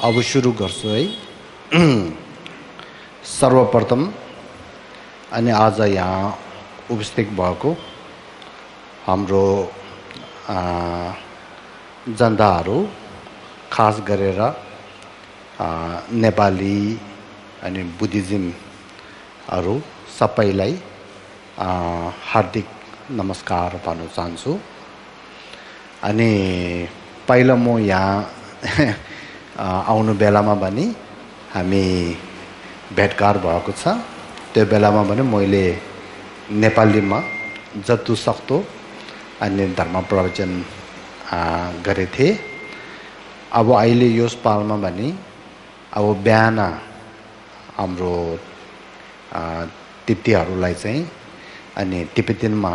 अब सुरु गर्छु है। सर्वप्रथम अनि आज यहाँ उपस्थित भएको हाम्रो जनताहरू खास गरेर नेपाली अनि बुद्धिज्महरू सबैलाई हार्दिक नमस्कार भन्न चाहन्छु। अनि पहिला म यहाँ आउनु बेलामा पनि हामी भेटघाट भएको छ। त्यो बेलामा पनि मैले नेपालीमा जति सक्दो अनि धर्म प्रवचन गरेको थिएँ। अब अहिले यस पालमा पनि अब बिहान हाम्रो तिप्तीहरूलाई चाहिँ अनि तिब्बतीमा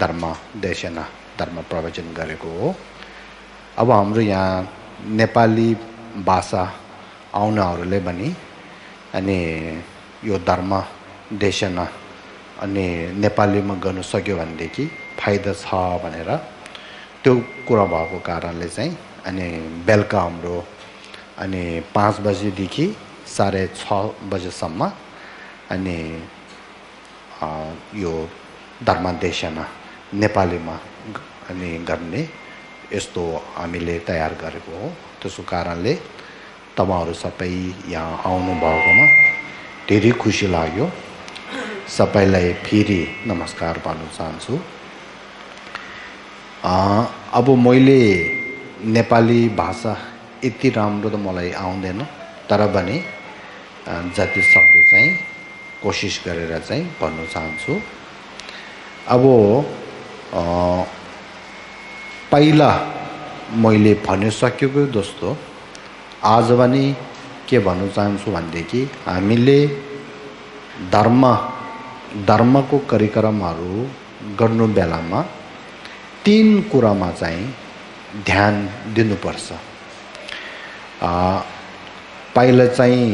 धर्म देशना धर्म प्रवचन गरेको हो। अब हाम्रो यहाँ नेपाली भाषा आउनेहरूले पनि अनि यो धर्म देशना अनि नेपालीमा गर्नु सक्यो भनेदेखि फाइदा छ भनेर त्यो कुरा भएको कारणले चाहिँ अनि बेलुका हाम्रो अनि पाँच बजीदेखि साढे छ बजेसम्म अनि यो धर्मदेशना नेपालीमा अनि गर्ने यस्तो हामीले तयार गरेको हो। त्यसको कारणले तपाईँहरू सबै यहाँ आउनु भएकोमा धेरै खुसी लाग्यो। सबैलाई फेरि नमस्कार भन्न चाहन्छु। अब मैले नेपाली भाषा यति राम्रो त मलाई आउँदैन तर पनि जति सक्दो चाहिँ कोसिस गरेर चाहिँ भन्नु चाहन्छु। अब पहिला मैले भनिसकेको जस्तो आज पनि के भन्न चाहन्छु भनेदेखि हामीले धर्म धर्मको कार्यक्रमहरू गर्नु बेलामा तिन कुरामा चाहिँ ध्यान दिनुपर्छ। पहिला चाहिँ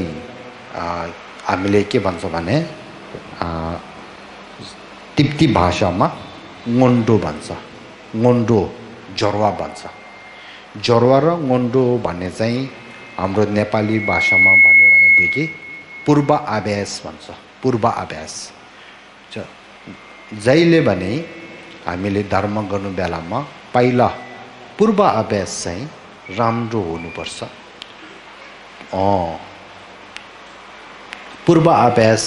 हामीले के भन्छ भने तिप्ती भाषामा गोन्डो भन्छ। गोन्डो जरवा भन्छ। जरवा र गोन्डो भन्ने चाहिँ हाम्रो नेपाली भाषामा भन्यो भनेदेखि पूर्व आभ्यास भन्छ। पूर्व आभ्यास जहिले भने हामीले धर्म गर्नु बेलामा पहिला पूर्व अभ्यास चाहिँ राम्रो हुनुपर्छ। पूर्व अभ्यास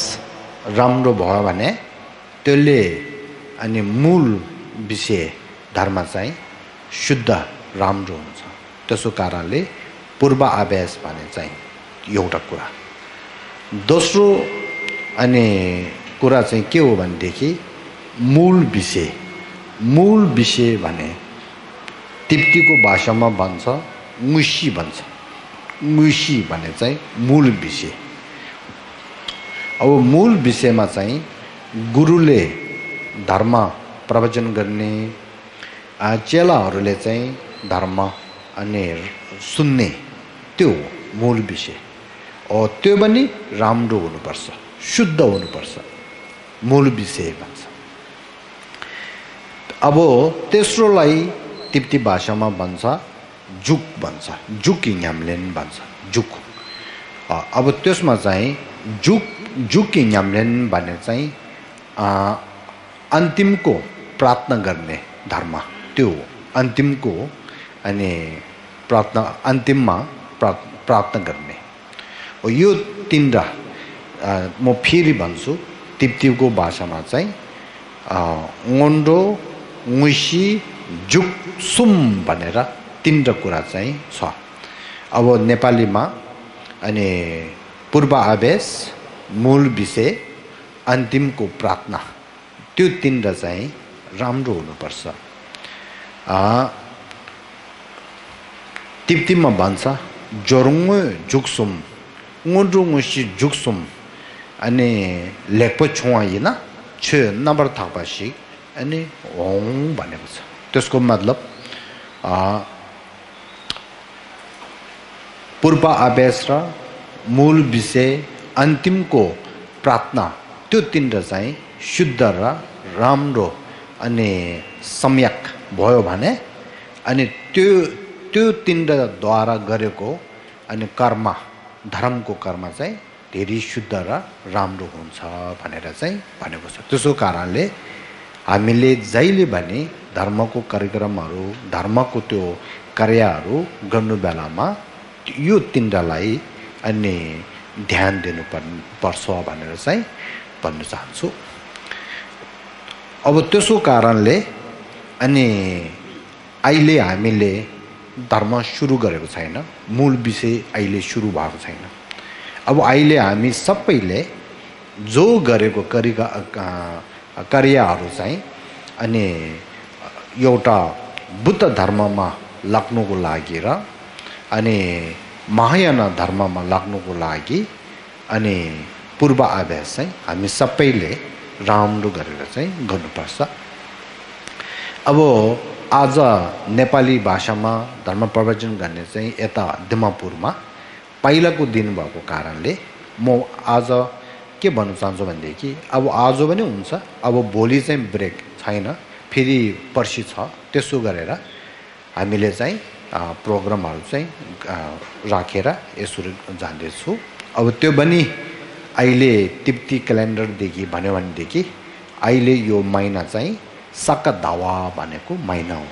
राम्रो भयो भने त्यसले अनि मूल विषय धर्म चाहिँ शुद्ध राम्रो हुन्छ। त्यसो कारणले पूर्व अभ्यास भने चाहिँ एउटा कुरा। दोस्रो अनि कुरा चाहिँ के हो भनेदेखि मूल विषय। मूल विषय भने तिप्तीको भाषामा भन्छ मुसी भन्छ। मुसी भने चाहिँ मूल विषय। अब मूल विषयमा चाहिँ गुरुले धर्म प्रवचन गर्ने चेलाहरूले चाहिँ धर्म अनि सुन्ने त्यो हो मूल विषय। त्यो पनि राम्रो हुनुपर्छ शुद्ध हुनुपर्छ मूल विषय भन्छ। अब तेस्रोलाई तिप्ती भाषामा भन्छ जुक भन्छ जुक इङ्याम्लेन भन्छ जुक। अब त्यसमा चाहिँ जुक जुक इङ्याम्लेन भन्ने चाहिँ अन्तिमको प्रार्थना गर्ने धर्म त्यो अन्तिमको अनि प्रार्थना अन्तिममा प्रा प्रार्थना गर्ने। हो यो तिनवटा म फेरि भन्छु तिप्तीको भाषामा चाहिँ ओन्डो मुसी जुक सुम भनेर तिनवटा कुरा चाहिँ छ। अब नेपालीमा अनि पूर्व आवेश मूल विषय अन्तिमको प्रार्थना त्यो तिनवटा चाहिँ राम्रो हुनुपर्छ। अ, तिप्तीमा भन्छ जोरुङ्गो जुक्सुम ङुन्डुङ्गुसी जुक्सुम अनि लेखपो छुवा होइन छ नम्बर थापासी अनि होङ भनेको छ त्यसको मतलब पूर्व आवेश र मूल विषय अन्तिमको प्रार्थना त्यो तिनवटा चाहिँ शुद्ध र राम्रो अनि सम्यक भयो भने अनि त्यो त्यो तिनवटाद्वारा गरेको अनि कर्म धर्मको कर्म चाहिँ धेरै शुद्ध र राम्रो हुन्छ भनेर चाहिँ भनेको छ। त्यसो कारणले हामीले जहिले पनि धर्मको कार्यक्रमहरू धर्मको त्यो कार्यहरू गर्नु बेलामा यो तिनवटालाई अनि ध्यान दिनु पर्छ भनेर चाहिँ भन्न चाहन्छु। अब त्यसो कारणले अनि अहिले हामीले धर्म सुरु गरेको छैन। मूल विषय अहिले सुरु भएको छैन। अब अहिले हामी सबैले जो गरेको करिका कार्यहरू चाहिँ अनि एउटा बुद्ध धर्ममा लाग्नुको लागि र अनि महायान धर्ममा लाग्नुको लागि अनि पूर्व अभ्यास चाहिँ हामी सबैले राम्रो गरेर चाहिँ गर्नुपर्छ। अब आज नेपाली भाषामा धर्म प्रवचन गर्ने चाहिँ यता दिमापुरमा पहिलाको दिन भएको कारणले म आज के भन्न चाहन्छु भनेदेखि अब आज पनि हुन्छ अब भोलि चाहिँ ब्रेक छैन फेरि पर्सि छ त्यसो गरेर हामीले चाहिँ प्रोग्रामहरू चाहिँ राखेर यसरी जाँदैछु। अब त्यो पनि अहिले तिप्ती क्यालेन्डरदेखि भन्यो भनेदेखि अहिले यो महिना चाहिँ सक दावा भनेको महिना हो।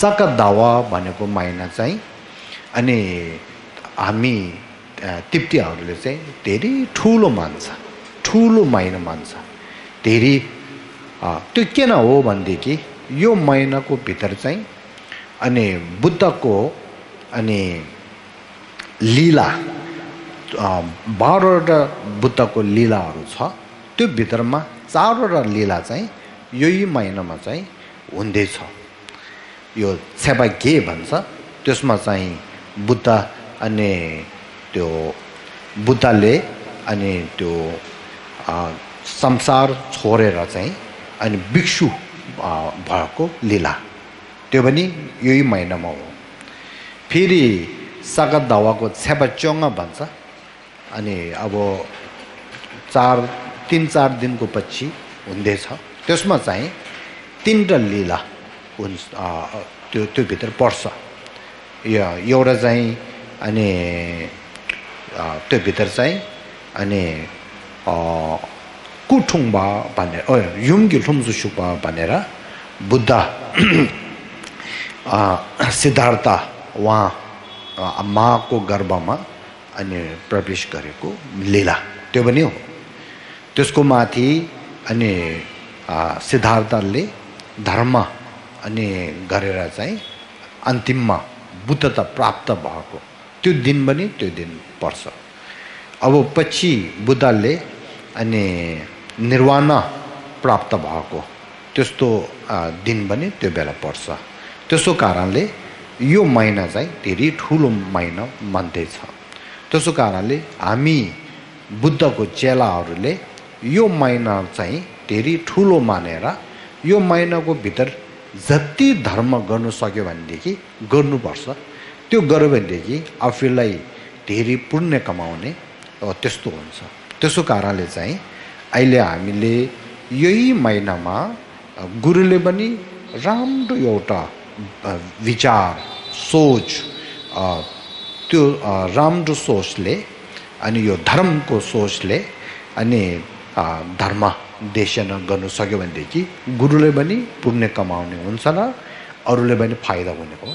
सक दावा भनेको महिना चाहिँ अनि हामी तिप्तीहरूले चाहिँ धेरै ठुलो मान्छ ठुलो महिना मान्छ। धेरै त्यो किन हो भनेदेखि यो महिनाको भित्र चाहिँ अनि बुद्धको अनि लीला बाह्रवटा बुद्धको लीलाहरू छ। त्यो भित्रमा चारवटा लीला चाहिँ यही महिनामा चाहिँ हुँदैछ। यो छेपा के भन्छ? त्यसमा चाहिँ बुद्ध अनि त्यो बुद्धले अनि त्यो संसार छोडेर चाहिँ अनि भिक्षु भएको लीला। त्यो पनि यही महिनामा हो। फेरि सागत दावाको छ्यापाच्योङ भन्छ। अनि अब चार तिन चार दिनको पछि हुँदैछ। त्यसमा चाहिँ तिनवटा लीला हुन्छ त्यो त्योभित्र पर्छ। यो एउटा चाहिँ अनि त्योभित्र चाहिँ अनि कुठुङबा भनेर युङ्गी ठुम्सुसुक्बा भनेर बुद्ध सिद्धार्थ उहाँ माको गर्भमा अनि प्रवेश गरेको लीला। त्यो पनि हो। त्यसको माथि अनि सिद्धार्थले धर्म अनि गरेर चाहिँ अन्तिममा बुद्धता प्राप्त भएको त्यो दिन पनि त्यो दिन पर्छ अब पछि बुद्धले अनि निर्वाण प्राप्त भएको त्यस्तो दिन पनि त्यो बेला पर्छ त्यसो कारणले यो महिना चाहिँ धेरै ठुलो महिना मान्दैछ त्यसो कारणले हामी बुद्धको चेलाहरूले यो महिना चाहिँ धेरै ठुलो मानेर यो महिनाको भित्र जति धर्म गर्नु सक्यो भनेदेखि गर्नुपर्छ। त्यो गर्यो भनेदेखि आफूलाई धेरै पुण्य कमाउने त्यस्तो हुन्छ। त्यसो कारणले चाहिँ अहिले हामीले यही महिनामा गुरुले पनि राम्रो एउटा विचार सोच त्यो राम्रो सोचले अनि यो धर्मको सोचले अनि धर्म देशना गर्नु सक्यो भनेदेखि गुरुले पनि पुण्य कमाउने हुन्छ र अरूले पनि फाइदा हुने हो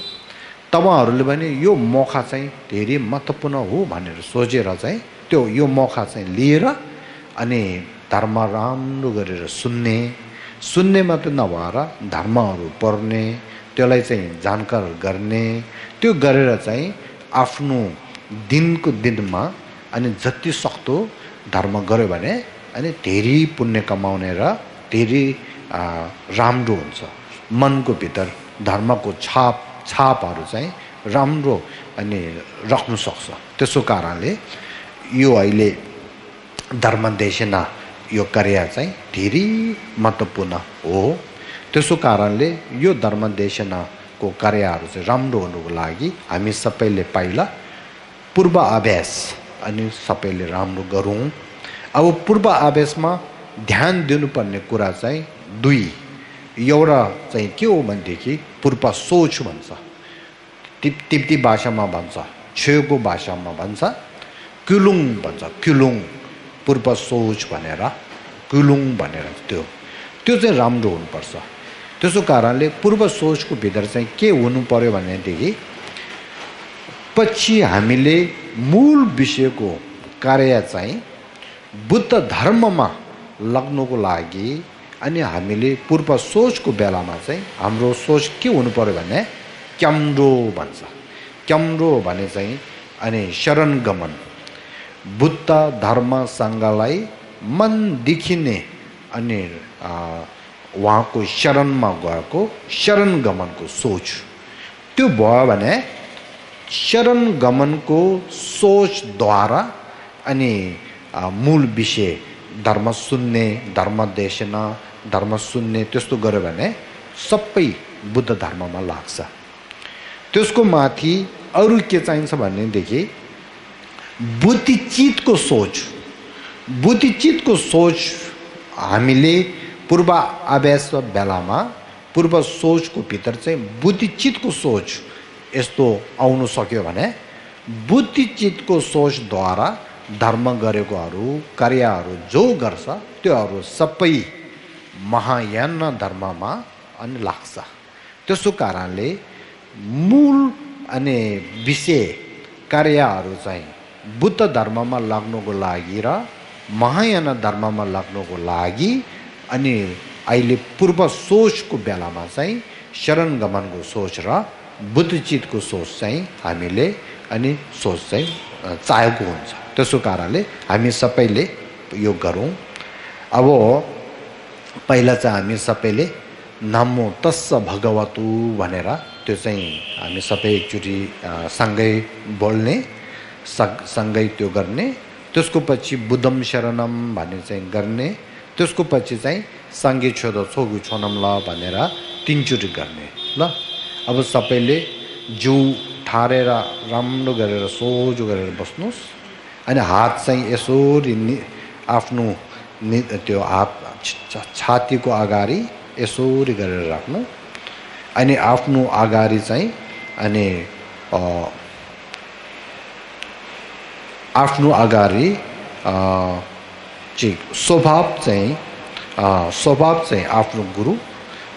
तपाईँहरूले पनि यो मौका चाहिँ धेरै महत्त्वपूर्ण हो भनेर सोचेर चाहिँ त्यो यो मौका चाहिँ लिएर अनि धर्म राम्रो गरेर सुन्ने सुन्ने मात्र नभएर धर्महरू पढ्ने त्यसलाई चाहिँ जानकार गर्ने त्यो गरेर चाहिँ आफ्नो दिनको दिनमा अनि जति सक्दो धर्म गऱ्यो भने अनि धेरै पुण्य कमाउने र धेरै राम्रो हुन्छ। मनको भित्र धर्मको छाप छापहरू चाहिँ राम्रो अनि राख्नु सक्छ। त्यसो कारणले यो अहिले धर्मदेशना यो कार्य चाहिँ धेरै महत्त्वपूर्ण हो। त्यसो कारणले यो धर्मदेशनाको कार्यहरू चाहिँ राम्रो हुनुको लागि हामी सबैले पहिला पूर्व अभ्यास अनि सबैले राम्रो गरौँ। अब पूर्व आवेशमा ध्यान दिनुपर्ने कुरा चाहिँ दुई। एउटा चाहिँ के हो भनेदेखि पूर्व सोच भन्छ। तिप तिप्ती भाषामा भन्छ छेउको भाषामा भन्छ क्युलुङ भन्छ क्युलुङ। पूर्व सोच भनेर क्युलुङ भनेर त्यो। त्यो चाहिँ राम्रो हुनुपर्छ। त्यसो कारणले पूर्व सोचको भित्र चाहिँ के हुनु पर्यो भनेदेखि पछि हामीले मूल विषयको कार्य चाहिँ बुद्ध धर्ममा लाग्नुको लागि अनि हामीले पूर्व सोचको बेलामा चाहिँ हाम्रो सोच के हुनु पऱ्यो भने क्याम्रो भन्छ। क्याम्रो भने चाहिँ अनि शरण गमन बुद्ध धर्म सङ्घलाई मनदेखि नै अनि उहाँको शरणमा गएको शरण गमनको सोच। त्यो भयो भने शरण गमनको सोचद्वारा अनि मूल विषय धर्म सुन्ने धर्म देशना धर्म सुन्ने त्यस्तो गऱ्यो भने सबै बुद्ध धर्ममा लाग्छ त्यसको माथि अरू के चाहिन्छ भनेदेखि बुद्धिचितको सोच बुद्धिचितको सोच हामीले पूर्व अभ्यास बेलामा पूर्व सोचको भित्र चाहिँ बुद्धिचितको सोच यस्तो आउनु सक्यो भने बुद्धिचितको सोचद्वारा धर्म गरेकोहरू कार्यहरू जो गर्छ त्योहरू सबै महायान धर्ममा अनि लाग्छ। त्यसो कारणले मूल अनि विषय कार्यहरू चाहिँ बुद्ध धर्ममा लाग्नुको लागि र महायान धर्ममा लाग्नुको लागि अनि अहिले पूर्व सोचको बेलामा चाहिँ शरण गमनको सोच र बुद्धचितको सोच चाहिँ हामीले अनि सोच चाहिँ चाहेको हुन्छ। त्यसो कारणले हामी सबैले यो गरौँ। अब पहिला चाहिँ हामी सबैले नमो तस्स भगवतु भनेर त्यो चाहिँ हामी सबै एकचोटि सँगै बोल्ने सँगै त्यो गर्ने त्यसको पछि बुद्धम शरणम भन्ने चाहिँ गर्ने त्यसको पछि चाहिँ साङ्गे छोदो छोगु छोनम ल भनेर तिनचोटि गर्ने। ल अब सबैले जिउ ठारेर राम्रो गरेर सोझो गरेर बस्नुहोस्। अनि हात चाहिँ यसरी नि आफ्नो नि त्यो हात छातीको अगाडि यसरी गरेर राख्नु अनि आफ्नो अगाडि चाहिँ अनि आफ्नो अगाडि चाहिँ स्वभाव चाहिँ स्वभाव चाहिँ आफ्नो गुरु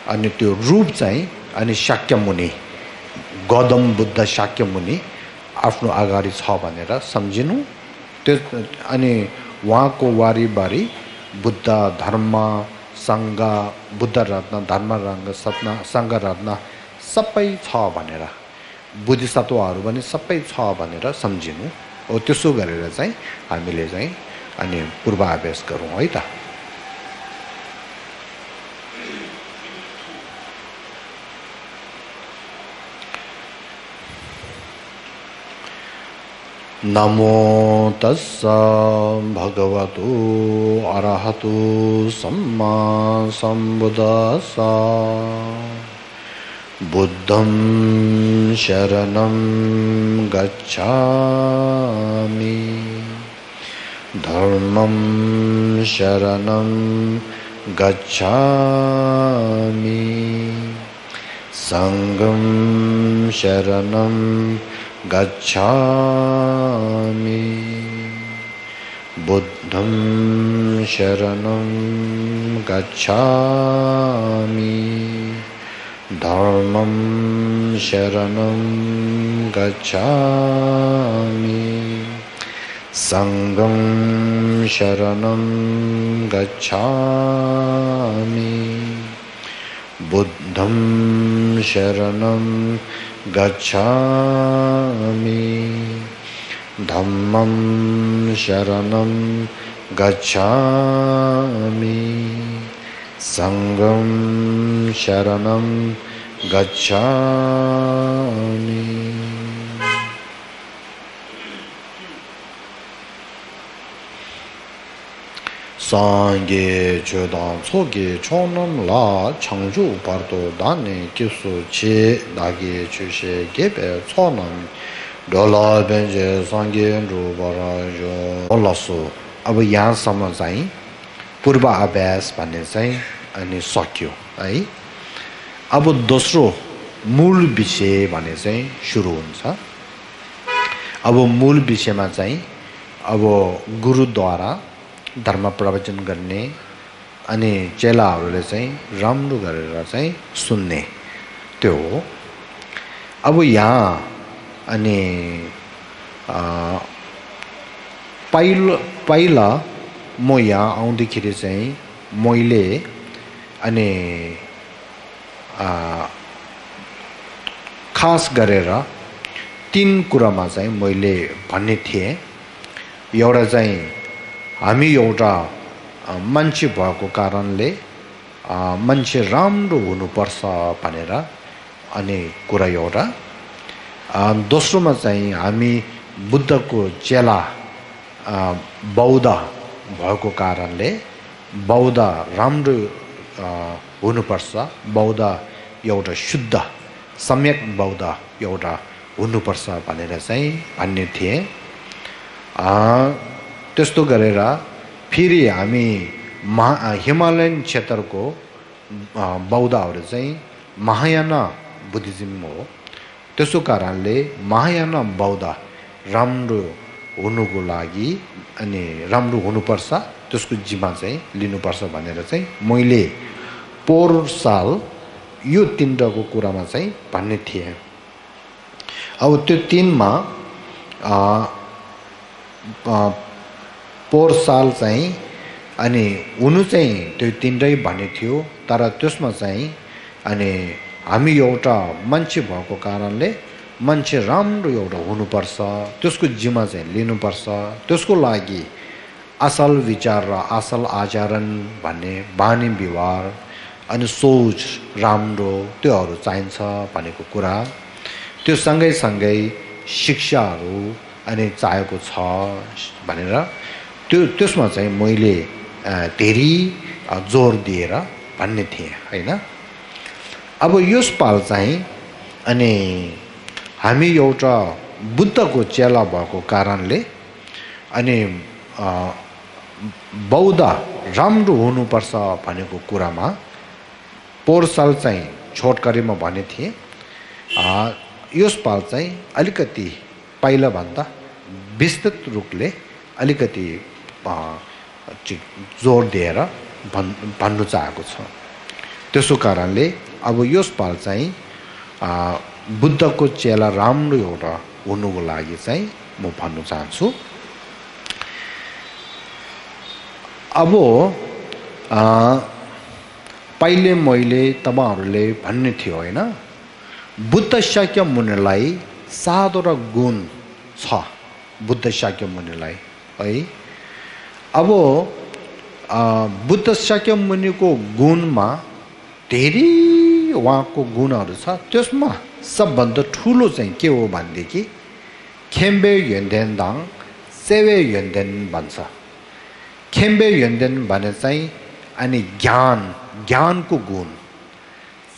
अनि त्यो रूप चाहिँ अनि शाक्यमुनि गौतम बुद्ध शाक्यमुनि आफ्नो अगाडि छ भनेर सम्झिनु त्यो अनि उहाँको वारिबारी बुद्ध धर्म सङ्घ बुद्ध रत्न धर्म रङ्ग सत्न सङ्घ रत्न सबै छ भनेर बुद्धिसत्वहरू पनि सबै छ भनेर सम्झिनु। हो त्यसो गरेर चाहिँ हामीले चाहिँ अनि पूर्वाभ्यास गरौँ है त। नमो तस्स भगवतो अरहतो सम्मा सम्बुदस बुद्धं शरणं गच्छामि। धर्मं शरणं गच्छामि। सङ्गं शरणं गच्छामि। बुद्धं शरणं गच्छामि। धर्मं शरणं गच्छामि। सङ्गं शरणं गच्छामि। बुद्धं शरणं गच्छामि। धम्मं शरणं गच्छामि। सङ्गं शरणं गच्छामि। सङ्गे छो छो छो छोर्तो धनेसो अब यहाँसम्म चाहिँ पूर्वाभ्यास भन्ने चाहिँ अनि सकियो है अब दोस्रो मूल विषय भने चाहिँ सुरु हुन्छ अब मूल विषयमा चाहिँ अब गुरुद्वारा धर्म प्रवचन गर्ने अनि चेलाहरूले चाहिँ राम्रो गरेर चाहिँ सुन्ने। त्यो हो। अब यहाँ अनि पहिलो पहिला म यहाँ आउँदाखेरि चाहिँ मैले अनि खास गरेर तिन कुरामा चाहिँ मैले भन्ने थिएँ। एउटा चाहिँ हामी एउटा मान्छे भएको कारणले मान्छे राम्रो हुनुपर्छ भनेर अनि कुरा एउटा। दोस्रोमा चाहिँ हामी बुद्धको चेला बौद्ध भएको कारणले बौद्ध राम्रो हुनुपर्छ। बौद्ध एउटा शुद्ध सम्यक बौद्ध एउटा हुनुपर्छ भनेर चाहिँ भन्ने थिएँ। त्यस्तो गरेर फेरि हामी महा हिमालयन क्षेत्रको बौद्धहरू चाहिँ महायान बुद्धिज्म हो। त्यसो कारणले महायान बौद्ध राम्रो हुनुको लागि अनि राम्रो हुनुपर्छ त्यसको जिम्मा चाहिँ लिनुपर्छ भनेर चाहिँ मैले पोहोर साल यो तिनवटाको कुरामा चाहिँ भन्ने थिएँ। अब त्यो तिनमा पोहोर साल चाहिँ अनि हुनु चाहिँ त्यो तिनटै भन्ने थियो तर त्यसमा चाहिँ अनि हामी एउटा मान्छे भएको कारणले मान्छे राम्रो एउटा हुनुपर्छ त्यसको जिम्मा चाहिँ लिनुपर्छ त्यसको लागि असल विचार र असल आचरण भन्ने बानी व्यवहार अनि सोच राम्रो त्योहरू चाहिन्छ भनेको कुरा। त्यो सँगै शिक्षाहरू अनि चाहिएको छ भनेर त्यो त्यसमा चाहिँ मैले धेरै जोड दिएर भन्ने थिएँ होइन? अब यसपाल चाहिँ अनि हामी एउटा बुद्धको चेला भएको कारणले अनि बौद्ध राम्रो हुनुपर्छ भनेको कुरामा पोहोर साल चाहिँ छोटकरीमा भने थिएँ। यसपाल चाहिँ अलिकति पहिलाभन्दा विस्तृत रूपले अलिकति जोड दिएर भन् भन्नु चाहेको छ। त्यसो कारणले अब यसपाल चाहिँ बुद्धको चेला राम्रो एउटा हुनुको लागि चाहिँ म भन्नु चाहन्छु। अब पहिले मैले तपाईँहरूले भन्ने थियो होइन बुद्ध शाक्य मुनिलाई र गुण छ। बुद्ध शाक्य मुनिलाई है अब बुद्ध शाक्य मुनिको गुणमा धेरै उहाँको गुणहरू छ। त्यसमा सबभन्दा ठुलो चाहिँ के हो भनेदेखि खेम्बे दाङ सेवे युन्देन भन्छ। खेम्बे युन्देन भने चाहिँ अनि ज्ञान ज्ञानको गुण।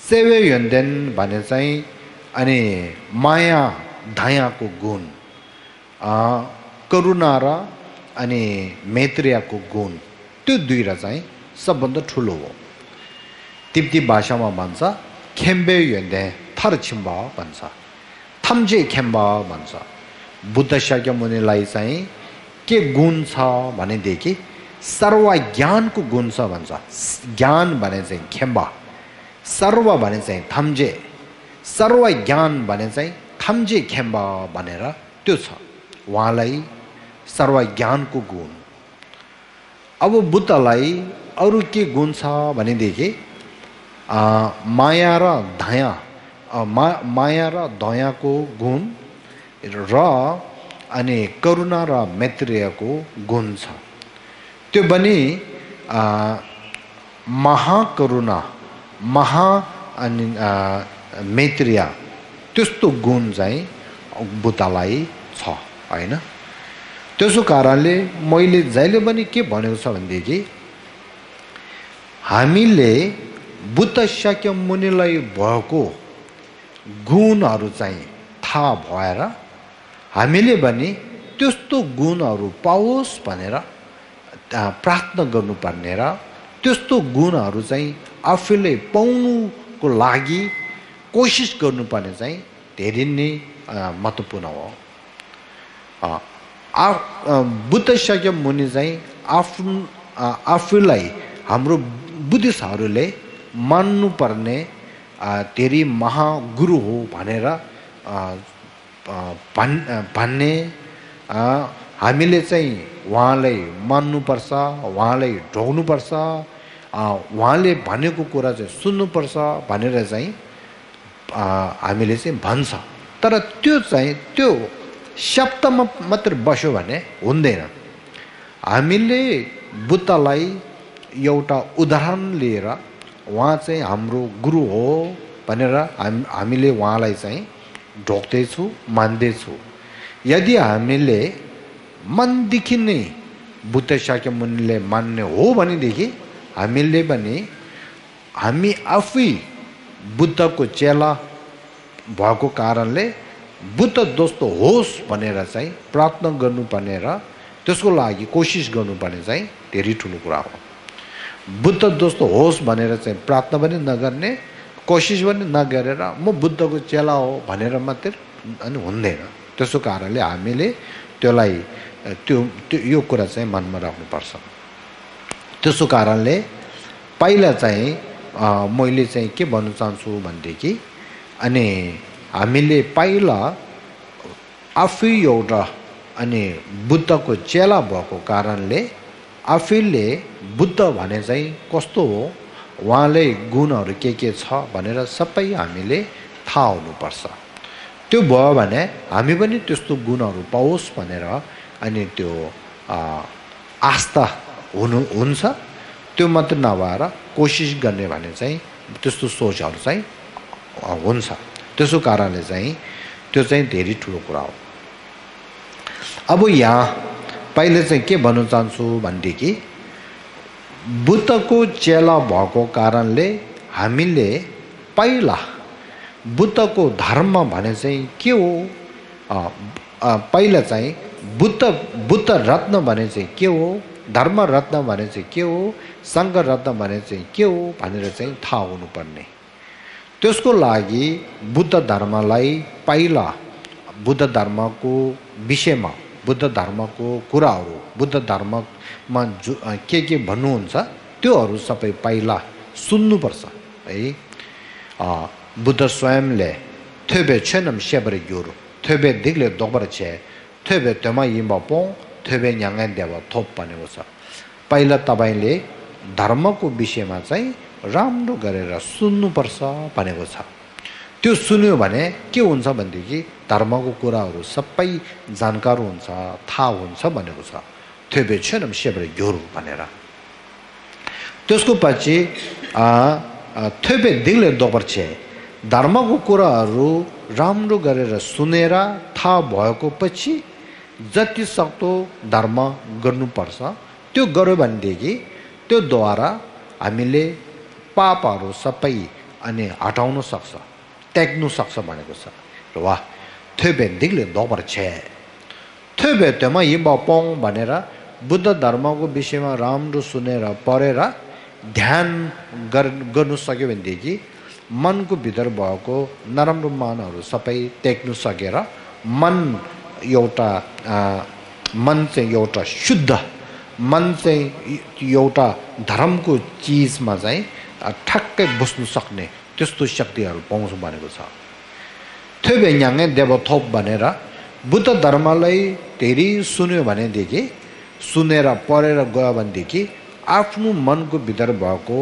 सेवे युन्देन भने चाहिँ अनि माया दयाको गुण। करुणा र अनि मैत्रियाको गुण त्यो दुईवटा चाहिँ सबभन्दा ठुलो हो। तिप्ती भाषामा भन्छ खेम्बे युन्दे थर छिम्बा भन्छ। थम्जे खेम्बा भन्छ। बुद्ध शाक्य मुनिलाई चाहिँ के गुण छ? भनेदेखि सर्व ज्ञानको गुण छ भन्छ। ज्ञान भने चाहिँ खेम्बा। सर्व भने चाहिँ थम्जे। सर्व ज्ञान भने चाहिँ थम्जे खेम्बा भनेर त्यो छ। उहाँलाई सर्व ज्ञानको गुण। अब बुद्धलाई अरू के गुण छ भनेदेखि माया र दया मा माया र दयाको गुण र अनि करुणा र मैत्रेयको गुण छ। त्यो पनि महाकरुणा महा अनि मैत्रिया त्यस्तो गुण चाहिँ बुद्धलाई छ होइन? त्यसो कारणले मैले जहिले पनि के भनेको छ भनेदेखि हामीले बुद्ध शाक्य मुनिलाई भएको गुणहरू चाहिँ थाहा भएर हामीले पनि त्यस्तो गुणहरू पाओस् भनेर प्रार्थना गर्नुपर्ने र त्यस्तो गुणहरू चाहिँ आफूले पाउनुको लागि कोसिस गर्नुपर्ने चाहिँ धेरै नै महत्त्वपूर्ण हो। आ बुद्ध सक्य मुनि चाहिँ आफ्नो आफूलाई हाम्रो बुद्धिस्टहरूले मान्नुपर्ने धेरै महागुरु हो भनेर भन् भन्ने हामीले चाहिँ उहाँलाई मान्नुपर्छ उहाँलाई ढोग्नुपर्छ उहाँले भनेको कुरा चाहिँ सुन्नुपर्छ भनेर चाहिँ हामीले चाहिँ भन्छ। तर त्यो चाहिँ त्यो शब्दमा मात्र बस्यो भने हुँदैन। हामीले बुद्धलाई एउटा उदाहरण लिएर उहाँ चाहिँ हाम्रो गुरु हो भनेर हाम हामीले उहाँलाई चाहिँ ढोक्दैछु मान्दैछु। यदि हामीले मनदेखि नै बुद्ध शाक्य मुनिले मान्ने हो भनेदेखि हामीले पनि हामी आफै बुद्धको चेला भएको कारणले बुद्ध जस्तो होस् भनेर चाहिँ प्रार्थना गर्नुपर्ने र त्यसको लागि कोसिस गर्नुपर्ने चाहिँ धेरै ठुलो कुरा हो। बुद्ध जस्तो होस् भनेर चाहिँ प्रार्थना पनि नगर्ने कोसिस पनि नगरेर म बुद्धको चेला हो भनेर मात्रै अनि हुँदैन। त्यसो कारणले हामीले त्यसलाई त्यो त्यो यो कुरा चाहिँ मनमा राख्नुपर्छ। त्यसो कारणले पहिला चाहिँ मैले चाहिँ के भन्नु चाहन्छु भनेदेखि अनि हामीले पहिला आफै एउटा अनि बुद्धको चेला भएको कारणले आफैले बुद्ध भने चाहिँ कस्तो हो? उहाँले गुणहरू के के छ भनेर सबै हामीले थाहा हुनुपर्छ। त्यो भयो भने हामी पनि त्यस्तो गुणहरू पाओस् भनेर अनि त्यो आस्था हुनु हुन्छ। त्यो मात्र नभएर कोसिस गर्ने भने चाहिँ त्यस्तो सोचहरू चाहिँ हुन्छ। त्यसो कारणले चाहिँ त्यो चाहिँ धेरै ठुलो कुरा हो। अब यहाँ पहिले चाहिँ के भन्न चाहन्छु भनेदेखि बुद्धको चेला भएको कारणले हामीले पहिला बुद्धको धर्म भने चाहिँ के हो? पहिला चाहिँ बुद्ध बुद्ध रत्न भने चाहिँ के हो? धर्म रत्न भने चाहिँ के हो? सङ्घ रत्न भने चाहिँ के हो? भनेर चाहिँ थाहा हुनुपर्ने। त्यसको लागि बुद्ध धर्मलाई पहिला बुद्ध धर्मको विषयमा बुद्ध धर्मको कुराहरू बुद्ध धर्ममा जो के के भन्नुहुन्छ त्योहरू सबै पहिला सुन्नुपर्छ। है? बुद्ध स्वयंले थेबे छेनम सेबरे ग्योरो थेबे दिग्ले दोबर छे थेबे तेमा यिम्बा पोङ थेबे न्याङ्गा देव थोप भनेको छ। पहिला तपाईँले धर्मको विषयमा चाहिँ राम्रो गरेर सुन्नुपर्छ भनेको छ। त्यो सुन्यो भने के हुन्छ भनेदेखि धर्मको कुराहरू सबै जानकार हुन्छ थाहा हुन्छ भनेको छ। त्यो बेछेन सेब्रे घ्योरु भनेर। त्यसको पछि थेबे दिगले दोपर्छे धर्मको कुराहरू राम्रो गरेर सुनेर थाहा भएको पछि जति सक्दो धर्म गर्नुपर्छ। त्यो गऱ्यो भनेदेखि त्योद्वारा हामीले पापहरू सबै अनि हटाउन सक्छ त्याग्नु सक्छ भनेको छ। र वा थेबे दिगले दोबर छे। थेबे त्योमा हिम्बा पङ भनेर बुद्ध धर्मको विषयमा राम्रो सुनेर पढेर ध्यान गर, गर्नु सक्यो भनेदेखि मनको भित्र भएको नराम्रो मनहरू सबै त्याग्नु सकेर मन एउटा मन चाहिँ एउटा शुद्ध, मन चाहिँ एउटा धर्मको चिजमा चाहिँ ठ्याक्कै बस्नु सक्ने त्यस्तो शक्तिहरू पाउँछ भनेको छ थेबे न्याङ्गे देवथोप भनेर बुद्ध धर्मलाई धेरै सुन्यो भनेदेखि सुनेर पढेर गयो भनेदेखि आफ्नो मनको भित्र भएको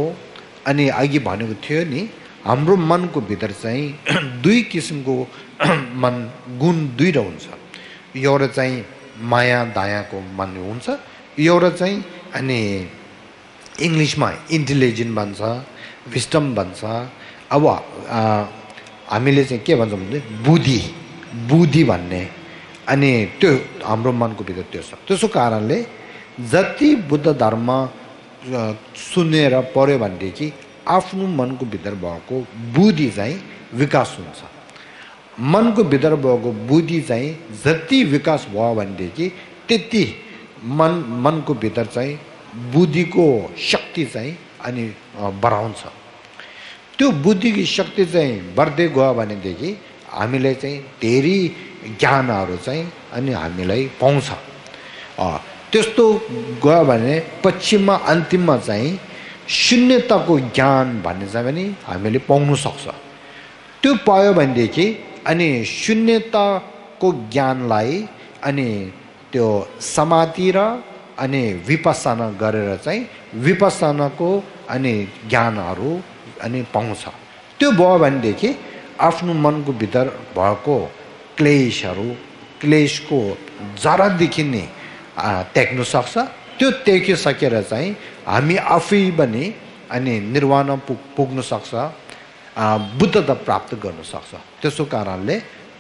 अनि अघि भनेको थियो नि हाम्रो मनको भित्र चाहिँ दुई किसिमको मन गुण दुईवटा हुन्छ एउटा चाहिँ माया दायाँको मन हुन्छ एउटा चाहिँ अनि इङ्ग्लिसमा इन्टेलिजेन्ट भन्छ विस्टम भन्छ अब हामीले चाहिँ के भन्छौँ भने बुद्धि बुद्धि भन्ने अनि त्यो हाम्रो मनको भित्र त्यो छ त्यसो कारणले जति बुद्ध धर्म सुनेर पढ्यो भनेदेखि आफ्नो मनको भित्र भएको बुद्धि चाहिँ विकास हुन्छ मनको भित्र भएको बुद्धि चाहिँ जति विकास भयो भनेदेखि त्यति मन मनको भित्र चाहिँ बुद्धिको शक्ति चाहिँ अनि बढाउँछ। त्यो बुद्धिको शक्ति चाहिँ बढ्दै गयो भनेदेखि हामीले चाहिँ धेरै ज्ञानहरू चाहिँ अनि हामीलाई पाउँछ। त्यस्तो गयो भने पश्चिममा अन्तिममा चाहिँ शून्यताको ज्ञान भन्ने चाहिँ पनि हामीले पाउनु सक्छ। त्यो पायो भनेदेखि अनि शून्यताको ज्ञानलाई अनि त्यो समाधि र अनि विपसना गरेर चाहिँ विपसनाको अनि ज्ञानहरू अनि पाउँछ। त्यो भयो भनेदेखि आफ्नो मनको भित्र भएको क्लेसहरू क्लेसको जरादेखि नै त्याग्नु सक्छ। त्यो त्यागिसकेर चाहिँ हामी आफै पनि अनि निर्वाण पुग पुग्नु सक्छ बुद्धता प्राप्त गर्नु सक्छ। त्यसो कारणले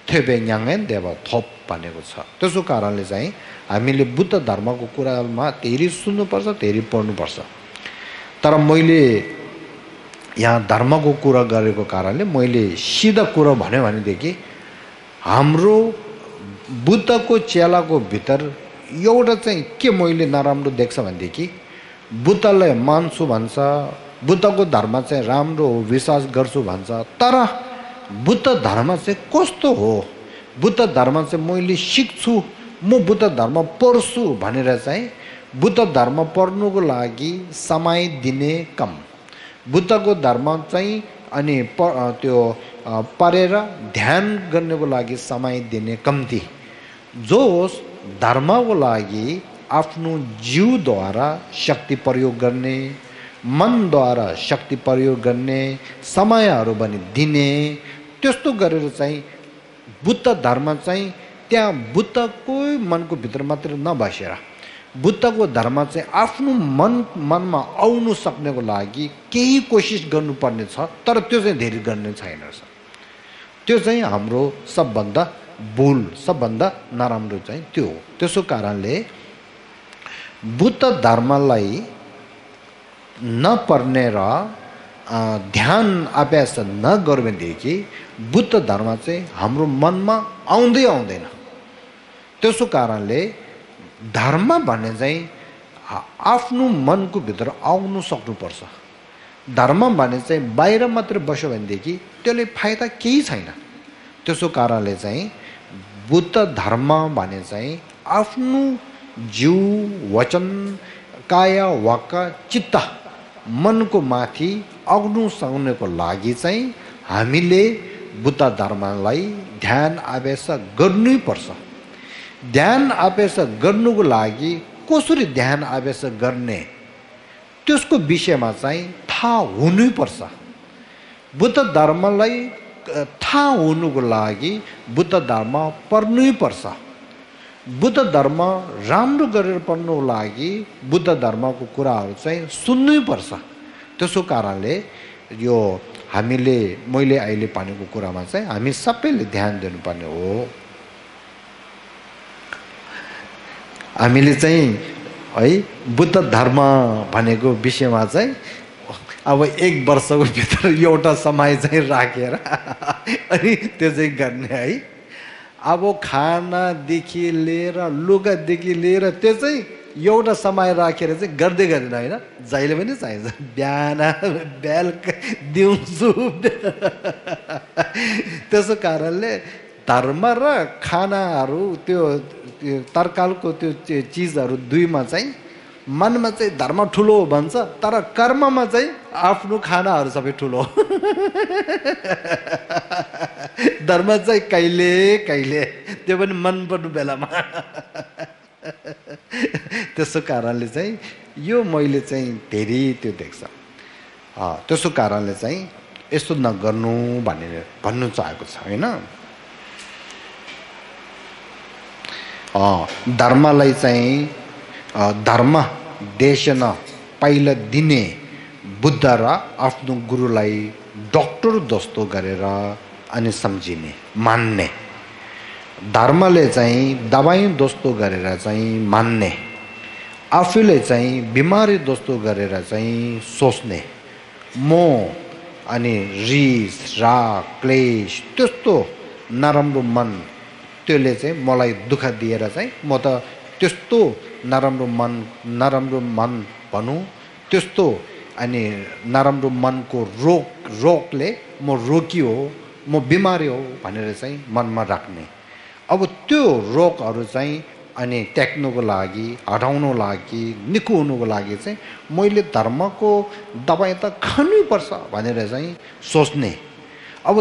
थेबे न्याङ्गेन देव थोप भनेको छ। त्यसो कारणले चाहिँ हामीले बुद्ध धर्मको कुरामा धेरै सुन्नुपर्छ धेरै पढ्नुपर्छ। तर मैले यहाँ धर्मको कुरा गरेको कारणले मैले सिधा कुरो भन्यो भनेदेखि हाम्रो बुद्धको चेलाको भित्र एउटा चाहिँ के मैले नराम्रो देख्छ भनेदेखि बुद्धलाई मान्छु भन्छ बुद्धको धर्म चाहिँ राम्रो हो विश्वास गर्छु भन्छ। तर बुद्ध धर्म चाहिँ कस्तो हो? बुद्ध धर्म चाहिँ मैले सिक्छु म बुद्ध धर्म पढ्छु भनेर चाहिँ बुद्ध धर्म पढ्नुको लागि समय दिने कम। बुद्धको धर्म चाहिँ अनि प त्यो पढेर ध्यान गर्नको लागि समय दिने कम्ती। जो होस् धर्मको लागि आफ्नो जिउद्वारा शक्ति प्रयोग गर्ने मनद्वारा शक्ति प्रयोग गर्ने समयहरू पनि दिने त्यस्तो गरेर चाहिँ बुद्ध धर्म चाहिँ त्यहाँ बुद्धकै मनको भित्र मात्र नबसेर बुद्धको धर्म चाहिँ आफ्नो मन मनमा आउनु सक्नेको लागि केही कोसिस गर्नुपर्ने छ तर त्यो चाहिँ धेरै गर्ने छैन रहेछ। त्यो चाहिँ हाम्रो सबभन्दा भुल सबभन्दा नराम्रो चाहिँ त्यो हो। त्यसो कारणले बुद्ध धर्मलाई नपर्ने र ध्यान अभ्यास नगर्यो भनेदेखि बुद्ध धर्म चाहिँ हाम्रो मनमा आउँदै आउँदैन। त्यसो कारणले धर्म भन्ने चाहिँ आफ्नो मनको भित्र आउनु सक्नुपर्छ। धर्म भन्ने चाहिँ बाहिर मात्र बस्यो भनेदेखि त्यसले फाइदा केही छैन। त्यसो कारणले चाहिँ बुद्ध धर्म भने चाहिँ आफ्नो जिउ वचन काया वाक चित्त मनको माथि अग्नु सक्नुको लागि चाहिँ हामीले बुद्ध धर्मलाई ध्यान अभ्यास गर्नै पर्छ। ध्यान अभ्यास गर्नुको लागि कसरी ध्यान अभ्यास गर्ने? त्यसको विषयमा चाहिँ थाहा हुनैपर्छ बुद्ध धर्मलाई थाहा हुनुको लागि बुद्ध धर्म पढ्नै पर्छ। बुद्ध धर्म राम्रो गरेर पढ्नुको लागि बुद्ध धर्मको कुराहरू चाहिँ सुन्नै पर्छ। त्यसो कारणले यो हामीले मैले अहिले भनेको कुरामा चाहिँ हामी सबैले ध्यान दिनुपर्ने हो। हामीले चाहिँ है बुद्ध धर्म भनेको विषयमा चाहिँ अब एक वर्षको भित्र एउटा समय चाहिँ राखेर अनि त्यो चाहिँ गर्ने है। अब खानादेखि लिएर लुगादेखि लिएर त्यो चाहिँ एउटा समय राखेर चाहिँ गर्दै गर्दैन होइन? जहिले पनि चाहिन्छ। बिहान बेलुका दिउँसो। त्यसो कारणले धर्म र खानाहरू त्यो तरकालको त्यो चिजहरू दुईमा चाहिँ मनमा चाहिँ धर्म ठुलो भन्छ तर कर्ममा चाहिँ आफ्नो खानाहरू सबै ठुलो धर्म चाहिँ कहिले कहिले? त्यो पनि मन पर्नु बेलामा। त्यसो कारणले चाहिँ यो मैले चाहिँ धेरै त्यो देख्छ। त्यसो कारणले चाहिँ यस्तो नगर्नु भनेर भन्नु चाहेको छ होइन? धर्मलाई चाहिँ धर्म देशन पहिला दिने बुद्ध र आफ्नो गुरुलाई डक्टर जस्तो गरेर अनि सम्झिने मान्ने। धर्मले चाहिँ दबाई जस्तो गरेर चाहिँ मान्ने। आफूले चाहिँ बिमारी जस्तो गरेर चाहिँ सोच्ने। म अनि रिस राग क्लेस त्यस्तो नराम्रो मन त्यसले चाहिँ मलाई दुःख दिएर चाहिँ म त त्यस्तो नराम्रो मन नराम्रो मन भनौँ त्यस्तो अनि नराम्रो मनको रोग रोगले म रोगी हो म बिमारी हो भनेर चाहिँ मनमा राख्ने। अब त्यो रोगहरू चाहिँ अनि टेक्नुको लागि हटाउनु लागि निको हुनुको लागि चाहिँ मैले धर्मको दबाई त खानैपर्छ भनेर चाहिँ सोच्ने। अब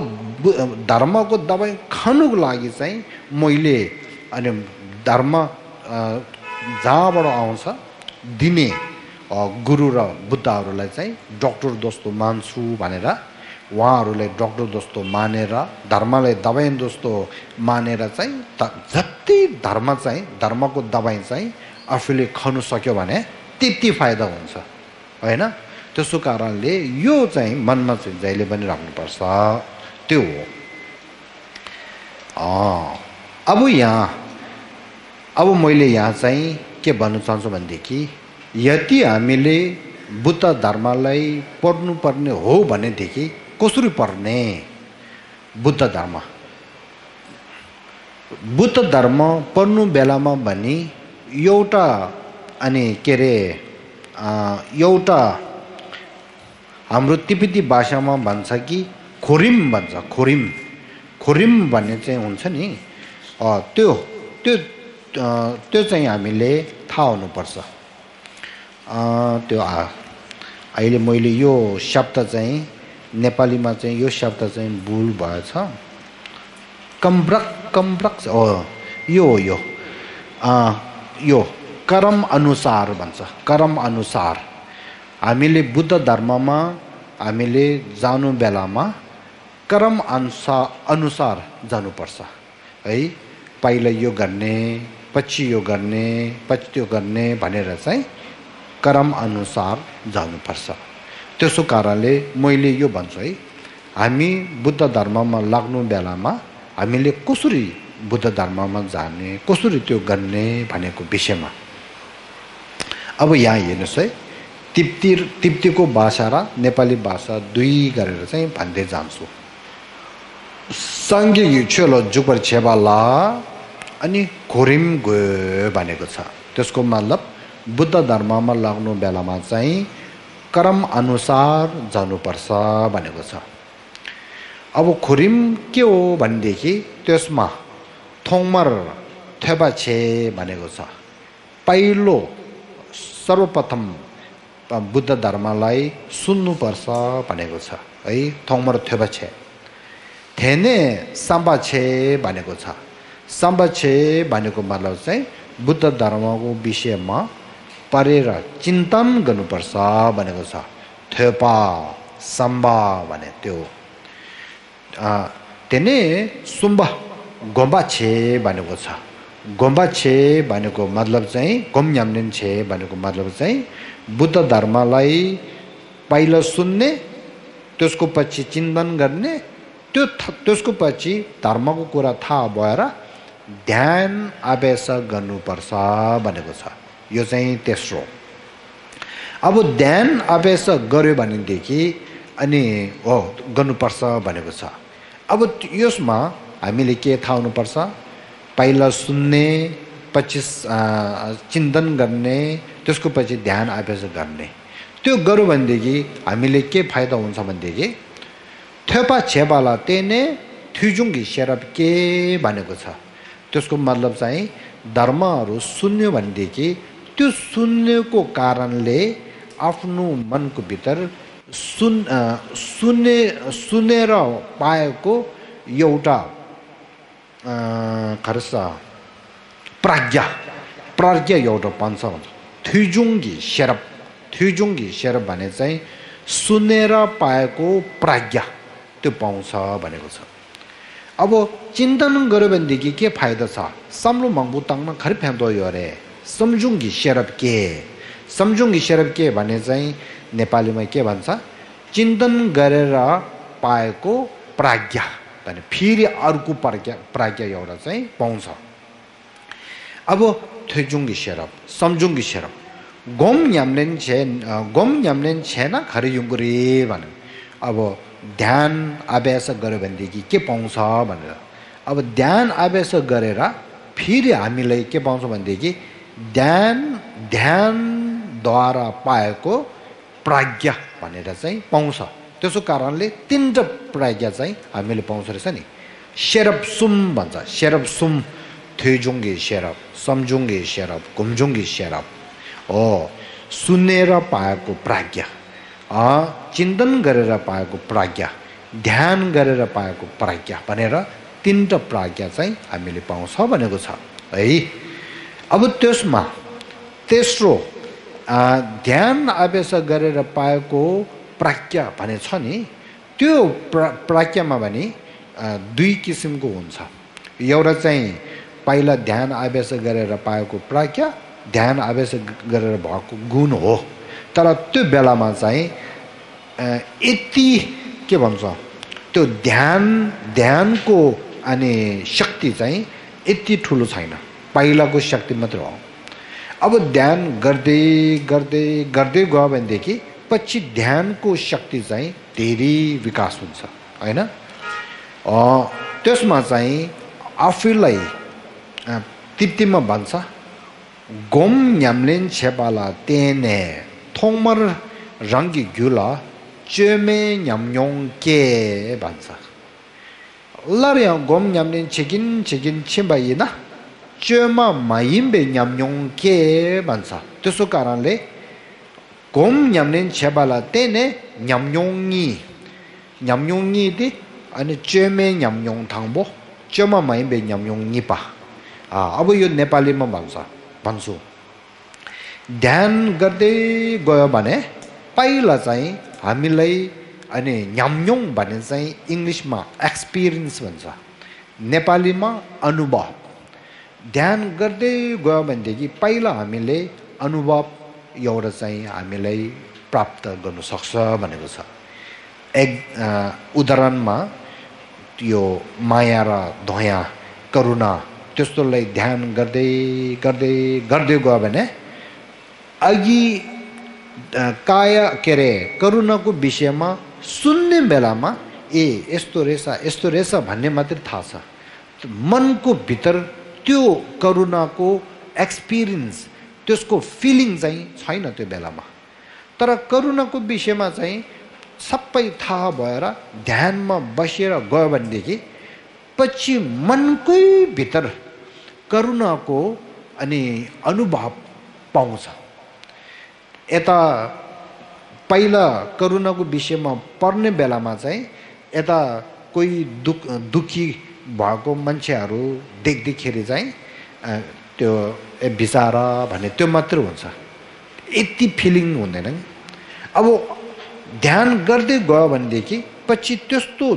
धर्मको दबाई खानुको लागि चाहिँ मैले अनि धर्म जहाँबाट आउँछ दिने गुरु र बुद्धहरूलाई चाहिँ डक्टर जस्तो मान्छु भनेर उहाँहरूले डक्टर जस्तो मानेर धर्मलाई दबाई जस्तो मानेर चाहिँ जति धर्म चाहिँ धर्मको दबाई चाहिँ आफूले खानु सक्यो भने त्यति फाइदा हुन्छ होइन? त्यसो कारणले यो चाहिँ मनमा चाहिँ जहिले पनि राख्नुपर्छ। त्यो हो अब यहाँ अब मैले यहाँ चाहिँ के भन्नु चाहन्छु भनेदेखि यदि हामीले बुद्ध धर्मलाई पढ्नुपर्ने हो भनेदेखि कसरी पढ्ने बुद्ध धर्म बुद्ध धर्म पढ्नु बेलामा भने एउटा अनि के अरे एउटा हाम्रो तिब्बती भाषामा भन्छ कि खोरिम भन्छ खोरिम खोरिम भन्ने चाहिँ हुन्छ नि त्यो त्यो त्यो चाहिँ हामीले थाहा हुनुपर्छ त्यो अहिले मैले यो शब्द चाहिँ नेपालीमा चाहिँ यो शब्द चाहिँ भुल भएछ कम्ब्रक कम्ब्रक हो यो हो यो यो कर्म अनुसार भन्छ कर्म अनुसार हामीले बुद्ध धर्ममा हामीले जानु बेलामा कर्म अनुसार अनुसार जानुपर्छ। है पहिला यो गर्ने पछि यो गर्ने पछि त्यो गर्ने भनेर चाहिँ कर्म अनुसार जानुपर्छ। त्यसो कारणले मैले यो भन्छु है हामी बुद्ध धर्ममा लाग्नु बेलामा हामीले कसरी बुद्ध धर्ममा जाने कसरी त्यो गर्ने भनेको विषयमा। अब यहाँ हेर्नुहोस् है तिप्ती तिप्तीको भाषा र नेपाली भाषा दुई गरेर चाहिँ भन्दै जान्छु। साङ्गे युछेलो जुपर छेबाला अनि गयो भनेको छ त्यसको मतलब बुद्ध धर्ममा लाग्नु बेलामा चाहिँ कर्म अनुसार जानुपर्छ भनेको छ अब खुरिम के हो भनेदेखि त्यसमा थोमर छे भनेको छ पहिलो सर्वप्रथम बुद्ध धर्मलाई सुन्नुपर्छ भनेको छ है थोमर छे थेने छे भनेको छ छे भनेको मतलब चाहिँ बुद्ध धर्मको विषयमा परेर चिन्तन गर्नुपर्छ भनेको छ थेपा सम्बा भने त्यो तेने सुम्बा गोम्बा छे भनेको छ गोम्बा छे भनेको मतलब चाहिँ गोम याम्नेन छे भनेको मतलब चाहिँ बुद्ध धर्मलाई पहिला सुन्ने त्यसको पछि चिन्तन गर्ने त्यो त्यसको पछि धर्मको कुरा थाहा भएर ध्यान अभ्यास गर्नुपर्छ भनेको छ। यो चाहिँ तेस्रो। अब ध्यान अभ्यास गऱ्यो भनेदेखि अनि हो गर्नुपर्छ भनेको छ। अब यसमा हामीले के थाहा हुनुपर्छ? पहिला सुन्ने पछि चिन्तन गर्ने त्यसको पछि ध्यान अभ्यास गर्ने। त्यो गऱ्यो भनेदेखि हामीले के फाइदा हुन्छ भनेदेखि थेपा छेपाला तेने थुजुङ्गी सेरप के भनेको छ त्यसको मतलब चाहिँ धर्महरू सुन्यो भनेदेखि त्यो सुन्नेको कारणले आफ्नो मनको भित्र सुन सुने सुनेर पाएको एउटा खरस प्राज्ञा प्राज्ञा एउटा पाउँछ थुजुङ्गी सेरप थुजुङ्गी सेरप भने चाहिँ सुनेर पाएको प्राज्ञा त्यो पाउँछ भनेको छ अब चिन्तन गऱ्यो भनेदेखि के फाइदा छ साम्लो मङ्बुताङमा खरि फ्याँदो यो अरे सम्झुङ्गी सेरप के सम्झुङ्गी सेरप के भने चाहिँ नेपालीमा के भन्छ चिन्तन गरेर पाएको प्राज्ञा भने फेरि अर्को प्राज्ञा प्राज्ञा एउटा चाहिँ पाउँछ अब थुजुङ्गी सेरप सम्झुङ्गी सेरप गोम न्याम्लेन छे गोम न्याम्लेन छेन खरि युङ्गुरी भने अब ध्यान अभ्यास गऱ्यो भनेदेखि के पाउँछ भनेर। अब ध्यान अभ्यास गरेर फेरि हामीलाई के पाउँछ भनेदेखि ध्यान ध्यानद्वारा पाएको प्राज्ञा भनेर चाहिँ पाउँछ। त्यसो कारणले तिनवटा प्राज्ञा चाहिँ हामीले पाउँछ रहेछ नि। सेरप सुम भन्छ। सेरप सुम थेजुङ्गे सेरप सम्झुङ्गे सेरप घुम्जुङ्गे सेरप हो सुनेर पाएको प्राज्ञा। चिन्तन गरेर पाएको प्राज्ञा ध्यान गरेर पाएको प्राज्ञा भनेर तिनवटा प्राज्ञा चाहिँ हामीले पाउँछ भनेको छ। है? अब त्यसमा तेस्रो ध्यान अभ्यास गरेर पाएको प्राज्ञा भने छ नि त्यो प्रा प्राज्ञामा भने दुई किसिमको हुन्छ। एउटा चाहिँ पहिला ध्यान अभ्यास गरेर पाएको प्राज्ञा ध्यान अभ्यास गरेर भएको गुण हो। तर त्यो बेलामा चाहिँ यति के भन्छ त्यो ध्यान ध्यानको अनि शक्ति चाहिँ यति ठुलो छैन। पहिलाको शक्ति मात्र हो। अब ध्यान गर्दै गर्दै गर्दै गयो भनेदेखि पछि ध्यानको शक्ति चाहिँ धेरै विकास हुन्छ होइन? त्यसमा चाहिँ आफैलाई तिप्तीमा भन्छ गोम न्याम्लेन छेपाला तेने। 통마르 랑기 귤라 쩨메 냠용게 반사. 라리아 곰 냠린 책인 책인 침바이나 쩨마 마임베 냠용게 반사. 뜻소까란레 곰 냠린 제발라 때네 냠용이. 냠용이디 아니 쩨메 냠용 당보 쩨마 마임베 냠용이 바. 아, 아버 요 네팔리만 반사. 반수. ध्यान गर्दै गयो भने पहिला चाहिँ हामीलाई अनि न्याम्योङ भने चाहिँ इङ्ग्लिसमा एक्सपिरियन्स भन्छ। नेपालीमा अनुभव। ध्यान गर्दै गयो भनेदेखि पहिला हामीले अनुभव एउटा चाहिँ हामीलाई प्राप्त गर्नु सक्छ भनेको छ। एक उदाहरणमा यो माया र धोया करुणा त्यस्तोलाई ध्यान गर्दै गर्दै गर्दै गयो भने अघि काय के अरे करुणाको विषयमा सुन्ने बेलामा ए यस्तो रहेछ यस्तो रहेछ भन्ने मात्रै थाहा छ। मनको भित्र त्यो करुणाको एक्सपिरियन्स त्यसको फिलिङ चाहिँ छैन त्यो बेलामा। तर करुणाको विषयमा चाहिँ सबै थाहा भएर ध्यानमा बसेर गयो भनेदेखि पछि मनकै भित्र करुणाको अनि अनुभव पाउँछ। यता पहिला करुणाको विषयमा पढ्ने बेलामा चाहिँ यता कोही दुख दुखी भएको मान्छेहरू देख्दाखेरि चाहिँ त्यो ए भिसार भन्ने त्यो मात्र हुन्छ। यति फिलिङ हुँदैन। अब ध्यान गर्दै गयो भनेदेखि पछि त्यस्तो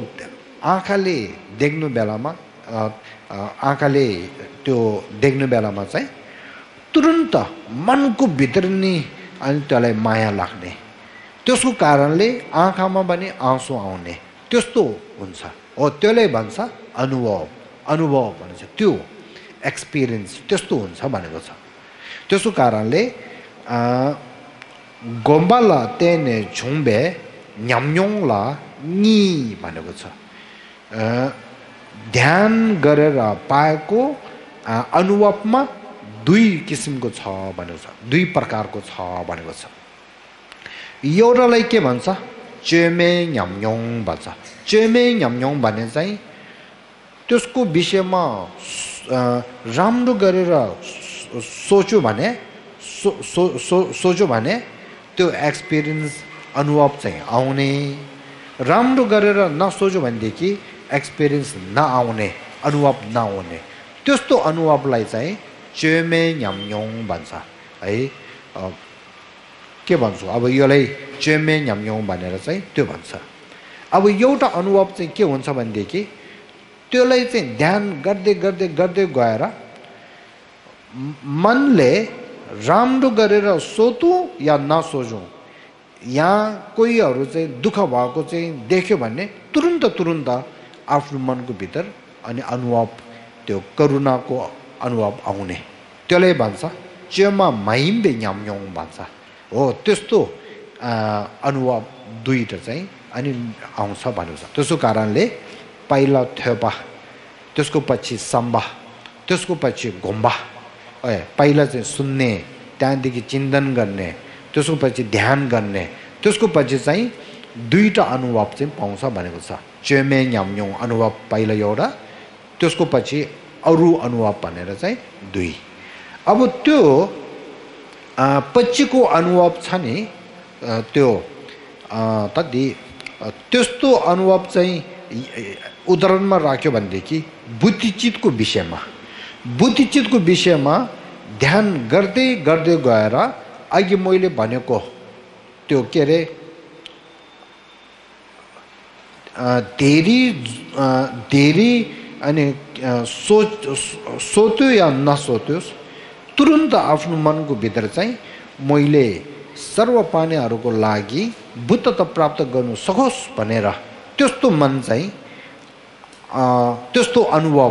आँखाले देख्नु बेलामा आँखाले त्यो देख्ने बेलामा चाहिँ तुरन्त मनको भित्र नि अनि त्यसलाई माया लाग्ने। त्यसको कारणले आँखामा पनि आँसु आउने। त्यस्तो हुन्छ। हो त्यसलाई भन्छ अनुभव। अनुभव भन्छ त्यो एक्सपिरियन्स त्यस्तो हुन्छ भनेको छ। त्यसको कारणले गोम्बाला तेने झुम्बे न्याम्योङला नि भनेको छ। ध्यान गरेर पाएको अनुभवमा दुई किसिमको छ भनेको छ। दुई प्रकारको छ भनेको छ। एउटालाई के भन्छ? चेमे न्याम्योङ भन्छ। चेमे न्याम्योङ भने चाहिँ त्यसको विषयमा राम्रो गरेर सोच्यो भने सो सो सो सोच्यो भने त्यो एक्सपिरियन्स अनुभव चाहिँ आउने। राम्रो गरेर नसोच्यो भनेदेखि एक्सपिरियन्स नआउने अनुभव नआउने। त्यस्तो अनुभवलाई चाहिँ चेमे न्याम्योङ भन्छ है के भन्छु अब यसलाई चेमे न्याम्योङ भनेर चाहिँ त्यो भन्छ अब एउटा अनुभव चाहिँ के हुन्छ भनेदेखि त्यसलाई चाहिँ ध्यान गर्दै गर्दै गर्दै गएर मनले राम्रो गरेर सोचौँ या नसोचौँ यहाँ कोहीहरू चाहिँ दुःख भएको चाहिँ देख्यो भने तुरुन्त तुरुन्त आफ्नो मनको भित्र अनि अनुभव त्यो करुणाको अनुभव आउने। त्यसलाई भन्छ चेमा माइम्बे न्याम्योङ भन्छ। हो त्यस्तो अनुभव दुईवटा चाहिँ अनि आउँछ भनेको छ त्यसको कारणले पहिला थेपा त्यसको पछि सम्बा त्यसको पछि घुम्बा ए पहिला चाहिँ सुन्ने त्यहाँदेखि चिन्तन गर्ने त्यसको पछि ध्यान गर्ने त्यसको पछि चाहिँ दुईवटा अनुभव चाहिँ पाउँछ भनेको छ। चेमे न्याम्योङ अनुभव पहिला एउटा त्यसको पछि अरू अनुवाद भनेर चाहिँ दुई। अब त्यो पछिको अनुवाद छ नि त्यो तति त्यस्तो अनुवाद चाहिँ उदाहरणमा राख्यो भनेदेखि बुद्धिचितको विषयमा। बुद्धिचितको विषयमा ध्यान गर्दै गर्दै गएर अघि मैले भनेको त्यो के अरे धेरै धेरै अनि सोच सोच्यो या नसोच्योस् तुरुन्त आफ्नो मनको भित्र चाहिँ मैले सर्वपानीहरूको लागि बुद्धता प्राप्त गर्नु सकोस् भनेर त्यस्तो मन चाहिँ त्यस्तो अनुभव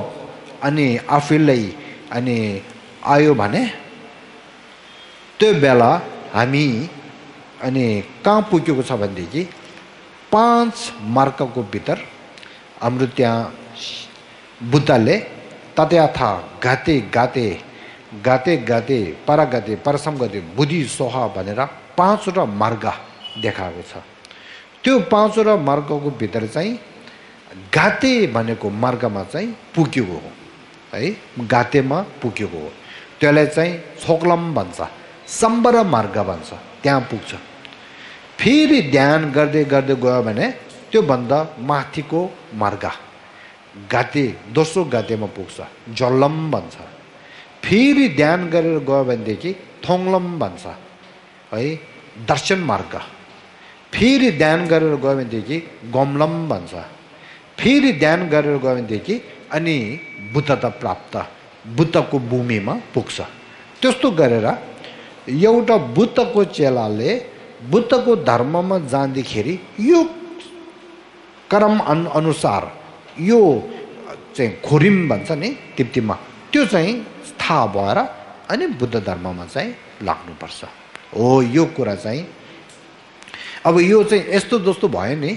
अनि आफैलाई अनि आयो भने त्यो बेला हामी अनि कहाँ पुगेको छ भनेदेखि पाँच मार्कको भित्र हाम्रो त्यहाँ बुद्धले तथ्याथा गाते गाते गाते गाते पर गाते परसम गते बुद्धि सोहा भनेर पाँचवटा मार्ग देखाएको छ। त्यो पाँचवटा मार्गको भित्र चाहिँ गाते भनेको मार्गमा चाहिँ पुगेको हो। है गातेमा पुगेको हो। त्यसलाई चाहिँ छोक्लम भन्छ सम्बर मार्ग भन्छ त्यहाँ पुग्छ। फेरि ध्यान गर्दै गर्दै गयो भने त्योभन्दा माथिको मार्ग। गाते दोस्रो गातेमा पुग्छ जल्लम भन्छ। फेरि ध्यान गरेर गयो भनेदेखि थोङ्लम भन्छ है दर्शन मार्ग। फेरि ध्यान गरेर गयो भनेदेखि गमलम भन्छ। फेरि ध्यान गरेर गयो भनेदेखि अनि बुद्धता प्राप्त बुद्धको भूमिमा पुग्छ। त्यस्तो गरेर एउटा बुद्धको चेलाले बुद्धको धर्ममा जाँदाखेरि यो क्रम अनु अनुसार यो चाहिँ खोरिम भन्छ नि तिप्तीमा त्यो चाहिँ थाहा भएर अनि बुद्ध धर्ममा चाहिँ लाग्नुपर्छ। हो यो कुरा चाहिँ। अब यो चाहिँ यस्तो जस्तो भयो नि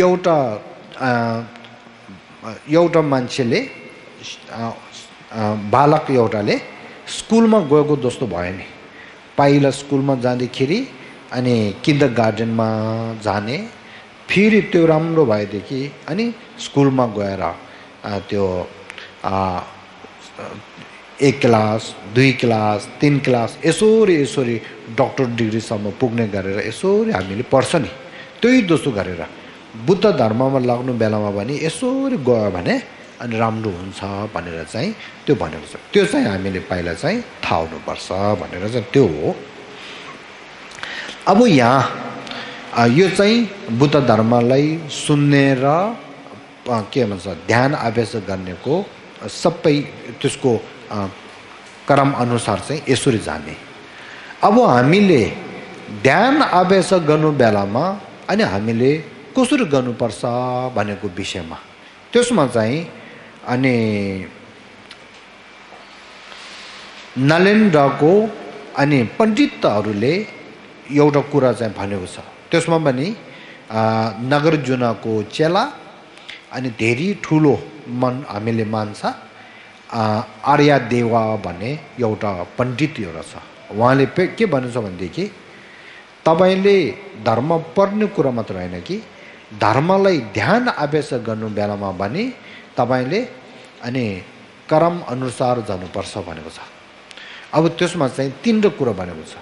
एउटा एउटा मान्छेले बालक एउटाले स्कुलमा गएको जस्तो भयो नि। पहिला स्कुलमा जाँदाखेरि अनि किन्डर गार्डनमा जाने फेरि त्यो राम्रो भएदेखि अनि स्कुलमा गएर त्यो एक क्लास दुई क्लास तिन क्लास यसरी यसरी डक्टर डिग्रीसम्म पुग्ने गरेर यसरी हामीले पढ्छ नि। त्यही जस्तो गरेर बुद्ध धर्ममा लाग्नु बेलामा पनि यसरी गयो भने अनि राम्रो हुन्छ भनेर चाहिँ त्यो भनेको छ। त्यो चाहिँ हामीले पहिला चाहिँ थाहा हुनुपर्छ भनेर चाहिँ त्यो हो। अब यहाँ यो चाहिँ बुद्ध धर्मलाई सुन्ने र के भन्छ ध्यान अभ्यास गर्नेको सबै त्यसको क्रम अनुसार चाहिँ यसरी जाने। अब हामीले ध्यान अभ्यास गर्नु बेलामा अनि हामीले कसरी गर्नुपर्छ भनेको विषयमा त्यसमा चाहिँ अनि नलेन्द्रको अनि पण्डितहरूले एउटा कुरा चाहिँ भनेको छ। त्यसमा पनि नगरजुनाको चेला अनि धेरै ठुलो मन हामीले मान्छ। आर्या देवा भन्ने एउटा पण्डित एउटा छ उहाँले के भन्नुहुन्छ भनेदेखि तपाईँले धर्म पढ्ने कुरा मात्र होइन कि धर्मलाई ध्यान अभ्यास गर्नु बेलामा पनि तपाईँले अनि क्रम अनुसार जानुपर्छ भनेको छ। अब त्यसमा चाहिँ तिनवटा कुरो भनेको छ।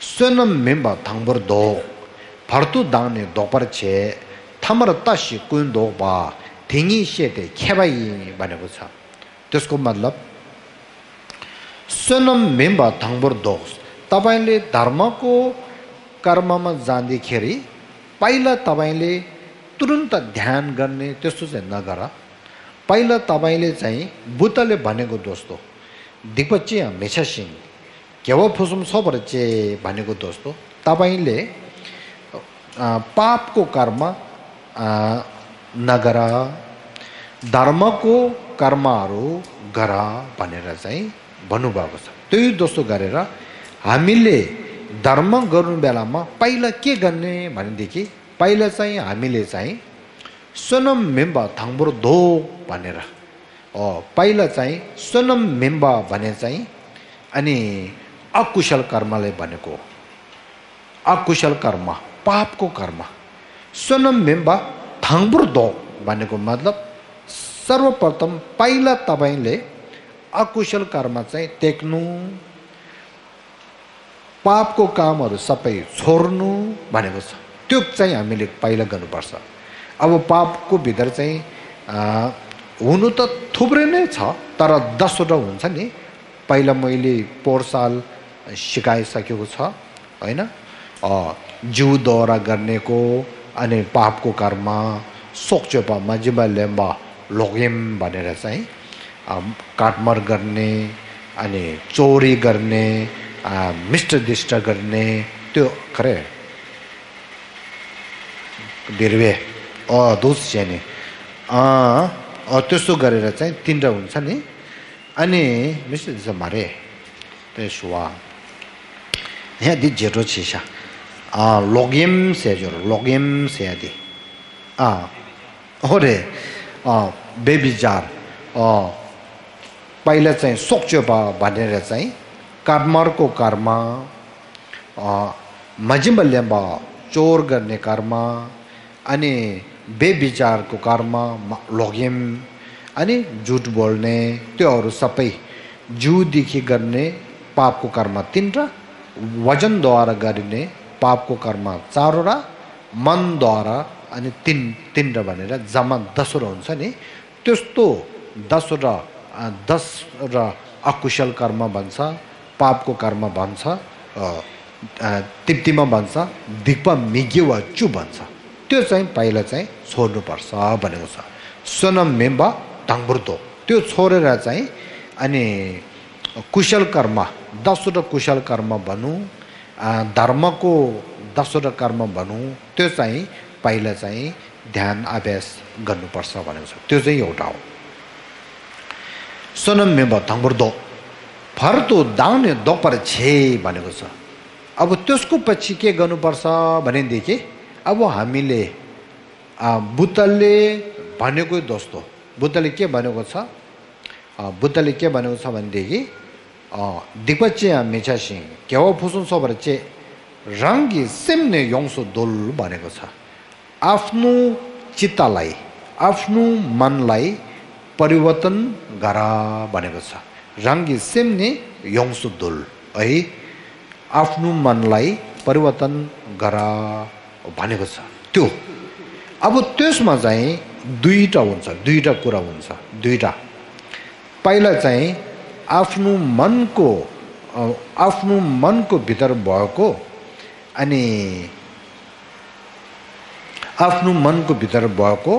स्वनम मेम्बा थाङबर दो। फर्तु दाने दोपर छे थमर तसी कुन दो बा थिङी सेते खेबाई भनेको छ त्यसको मतलब स्वनम मेम्बा थाङबर दो तपाईँले धर्मको कर्ममा जाँदाखेरि पहिला तपाईँले तुरुन्त ध्यान गर्ने त्यस्तो चाहिँ नगर पहिला तपाईँले चाहिँ बुद्धले भनेको दोस्तो दिपची मेछा सिंह फुसुम सोभरचे भनेको दोस्तो तपाईँले पापको कर्म नगर धर्मको कर्महरू गर भनेर चाहिँ भन्नुभएको छ त्यही दोस्तो गरेर हामीले धर्म गर्नु बेलामा पहिला के गर्ने भनेदेखि पहिला चाहिँ हामीले चाहिँ सोनम मेम्बा थाङबुर धो भनेर पहिला चाहिँ सोनम मेम्बा भने चाहिँ अनि अकुशल कर्मलाई भनेको अकुशल कर्म पापको कर्म सोनम मेम्बा थाङबुर दो भनेको मतलब सर्वप्रथम पहिला तपाईँले अकुशल कर्म चाहिँ टेक्नु पापको कामहरू सबै छोड्नु भनेको छ त्यो चाहिँ हामीले पहिला गर्नुपर्छ अब पापको भित्र चाहिँ हुनु त थुप्रै नै छ तर दसवटा हुन्छ नि पहिला मैले पोहोर साल सिकाइसकेको छ होइन जिउद्वारा गर्नेको अनि पापको कर्म सोक्चोपा मजिबा लेम्बा, लोगेम भनेर चाहिँ काटमार गर्ने अनि चोरी गर्ने मिष्टदिष्ट गर्ने त्यो खरे बिरुवे अ दुस नि त्यस्तो गरेर चाहिँ तिनवटा हुन्छ नि अनि मिष्टदिष्ट मारे त्यसो यहाँ दि जेठो छिसा लोगेम सेजोर लोगेम सेयादि हो रे बेबिजार पहिला चाहिँ सोक्चोपा भनेर चाहिँ कर्मको कर्म मजिमल्यम्बा चोर गर्ने कर्म अनि बेविचारको कर्म लग्यम अनि झुट बोल्ने त्योहरू सबै जिउदेखि गर्ने पापको कर्म तिनवटा वजनद्वारा गरिने पापको कर्म चारवटा मनद्वारा अनि तिन तिनवटा भनेर जम्मा दसवटा हुन्छ नि त्यस्तो दसवटा दस र अकुशल कर्म भन्छ पापको कर्म भन्छ तिप्तीमा भन्छ दिक्प मिग्य वा चु भन्छ। त्यो चाहिँ पहिला चाहिँ छोड्नुपर्छ भनेको छ। सोनम मेम्बा ढाङबुर्दो त्यो छोडेर चाहिँ अनि कुशल कर्म दसवटा कुशल कर्म भनौँ धर्मको दसवटा कर्म भनौँ त्यो चाहिँ पहिला चाहिँ ध्यान अभ्यास गर्नुपर्छ भनेको छ। त्यो चाहिँ एउटा हो। सोनम ढाङबुर्दो फर्तो दाउने दोपर छे भनेको छ। अब त्यसको पछि के गर्नुपर्छ भनेदेखि अब हामीले बुद्धले भनेको दोस्तो बुद्धले के भनेको छ? बुद्धले के भनेको छ भनेदेखि दिपचे मिछा सिंह केवा फुसुन सोबर चे रङ्गी सिम्ने योङ्सो दोल भनेको छ आफ्नो चित्तलाई आफ्नो मनलाई परिवर्तन गर भनेको छ रङ्गी सिम्ने योङ्सु दुल है आफ्नो मनलाई परिवर्तन गर भनेको छ त्यो अब त्यसमा चाहिँ दुईवटा हुन्छ दुईवटा कुरा हुन्छ दुईवटा पहिला चाहिँ आफ्नो मनको आफ्नो मनको भित्र भएको अनि आफ्नो मनको भित्र भएको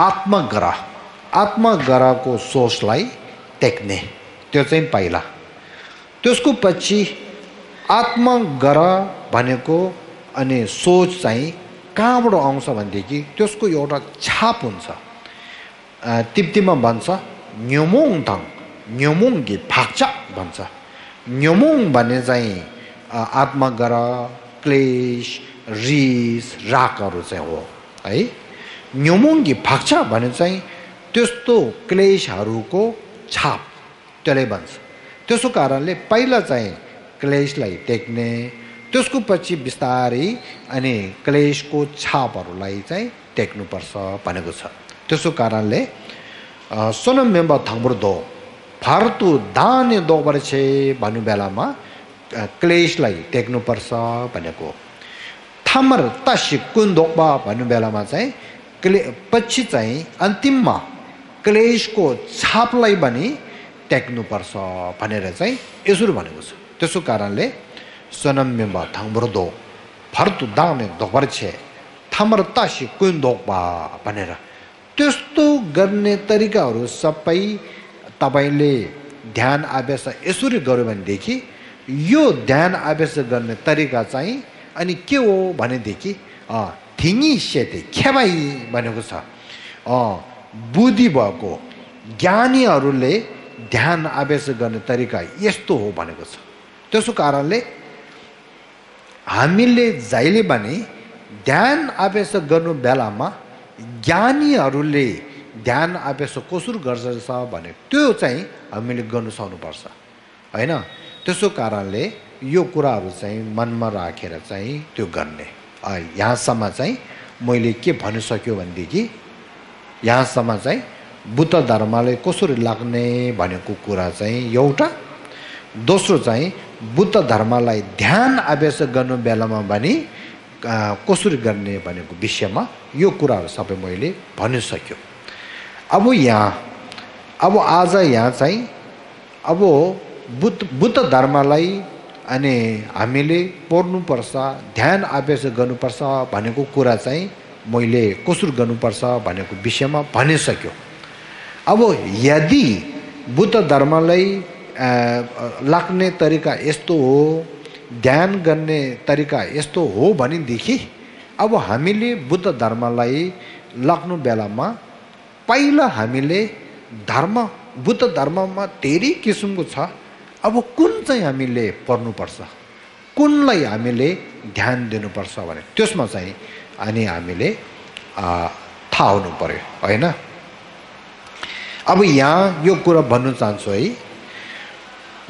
आत्मग्रह आत्मग्रहको सोचलाई टेक्ने। त्यो चाहिँ पहिला। त्यसको पछि आत्मग्रह भनेको अनि सोच चाहिँ कहाँबाट आउँछ भनेदेखि त्यसको एउटा छाप हुन्छ। तिप्तीमा भन्छ न्योमोङ थङ न्योमोङ फाक्चा भन्छ न्योमोङ भन्ने चाहिँ आत्मग्रह क्लेश रिस रागहरू चाहिँ हो है न्योमोङ्गी फाक्चा भने चाहिँ त्यस्तो क्लेशहरूको छाप त्यसले भन्छ त्यसो कारणले पहिला चाहिँ क्लेशलाई टेक्ने त्यसको पछि बिस्तारै अनि क्लेशको छापहरूलाई चाहिँ टेक्नुपर्छ भनेको छ त्यसो कारणले सोनम मेम्बा थाङ्बुर्दो फार्तु दाने दोबर छे भन्नु बेलामा क्लेशलाई टेक्नुपर्छ भनेको थामर तसी कुन्दोक्बा भन्नु बेलामा चाहिँ क्ले पछि चाहिँ अन्तिममा क्लेशको छापलाई पनि टेक्नुपर्छ भनेर चाहिँ यसरी भनेको छ त्यसो कारणले सोनम मेम्बा थाङब्रोदो फर्तु दाउने छे थामर तासी कुन्दोक्बा भनेर त्यस्तो गर्ने तरिकाहरू सबै तपाईँले ध्यान अभ्यास यसरी गऱ्यो भनेदेखि यो ध्यान अभ्यास गर्ने तरिका चाहिँ अनि के हो भनेदेखि थिङी सेते खेबाई भनेको छ। बुद्धि भएको ज्ञानीहरूले ध्यान अभ्यास गर्ने तरिका यस्तो हो भनेको छ। त्यसो कारणले हामीले जहिले पनि ध्यान अभ्यास गर्नु बेलामा ज्ञानीहरूले ध्यान अभ्यास कसरी गर्छ भने त्यो चाहिँ हामीले गर्नु सक्नुपर्छ। होइन? त्यसो कारणले यो कुराहरू चाहिँ मनमा राखेर चाहिँ त्यो गर्ने। यहाँसम्म चाहिँ मैले के भनिसक्यो भनेदेखि यहाँसम्म चाहिँ बुद्ध धर्मले कसरी लाग्ने भनेको कुरा चाहिँ एउटा। दोस्रो चाहिँ बुद्ध धर्मलाई ध्यान आवेश गर्नु बेलामा पनि कसरी गर्ने भनेको विषयमा यो कुराहरू सबै मैले भनिसक्यो अब यहाँ अब आज यहाँ चाहिँ अब बुद्ध बुद्ध धर्मलाई अनि हामीले पढ्नुपर्छ ध्यान आवेश गर्नुपर्छ भनेको कुरा चाहिँ मैले कसरी गर्नुपर्छ भनेको विषयमा भनिसक्यो अब यदि बुद्ध धर्मलाई लाग्ने तरिका यस्तो हो ध्यान गर्ने तरिका यस्तो हो भनेदेखि अब हामीले बुद्ध धर्मलाई लाग्नु बेलामा पहिला हामीले धर्म बुद्ध धर्ममा धेरै किसिमको छ। अब कुन चाहिँ हामीले पढ्नुपर्छ? कुनलाई हामीले ध्यान दिनुपर्छ भने? त्यसमा चाहिँ अनि हामीले थाहा हुनु पऱ्यो होइन? अब यहाँ यो कुरा भन्नु चाहन्छु है।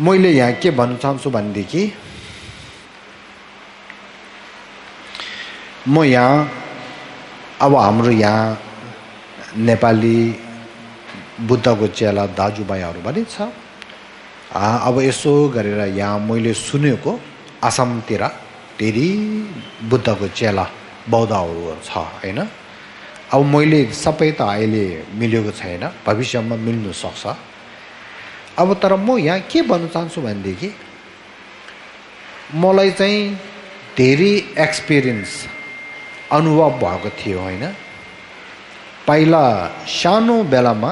मैले यहाँ के भन्न चाहन्छु भनेदेखि म यहाँ अब हाम्रो यहाँ नेपाली बुद्धको चेला दाजुभाइहरू पनि छ। अब यसो गरेर यहाँ मैले सुनेको आसामतिर धेरै बुद्धको चेला बौद्धहरू छ होइन? अब मैले सबै त अहिले मिलेको छैन भविष्यमा मिल्नु सक्छ। अब तर म यहाँ के भन्न चाहन्छु भनेदेखि मलाई चाहिँ धेरै एक्सपिरियन्स अनुभव भएको थियो होइन? पहिला सानो बेलामा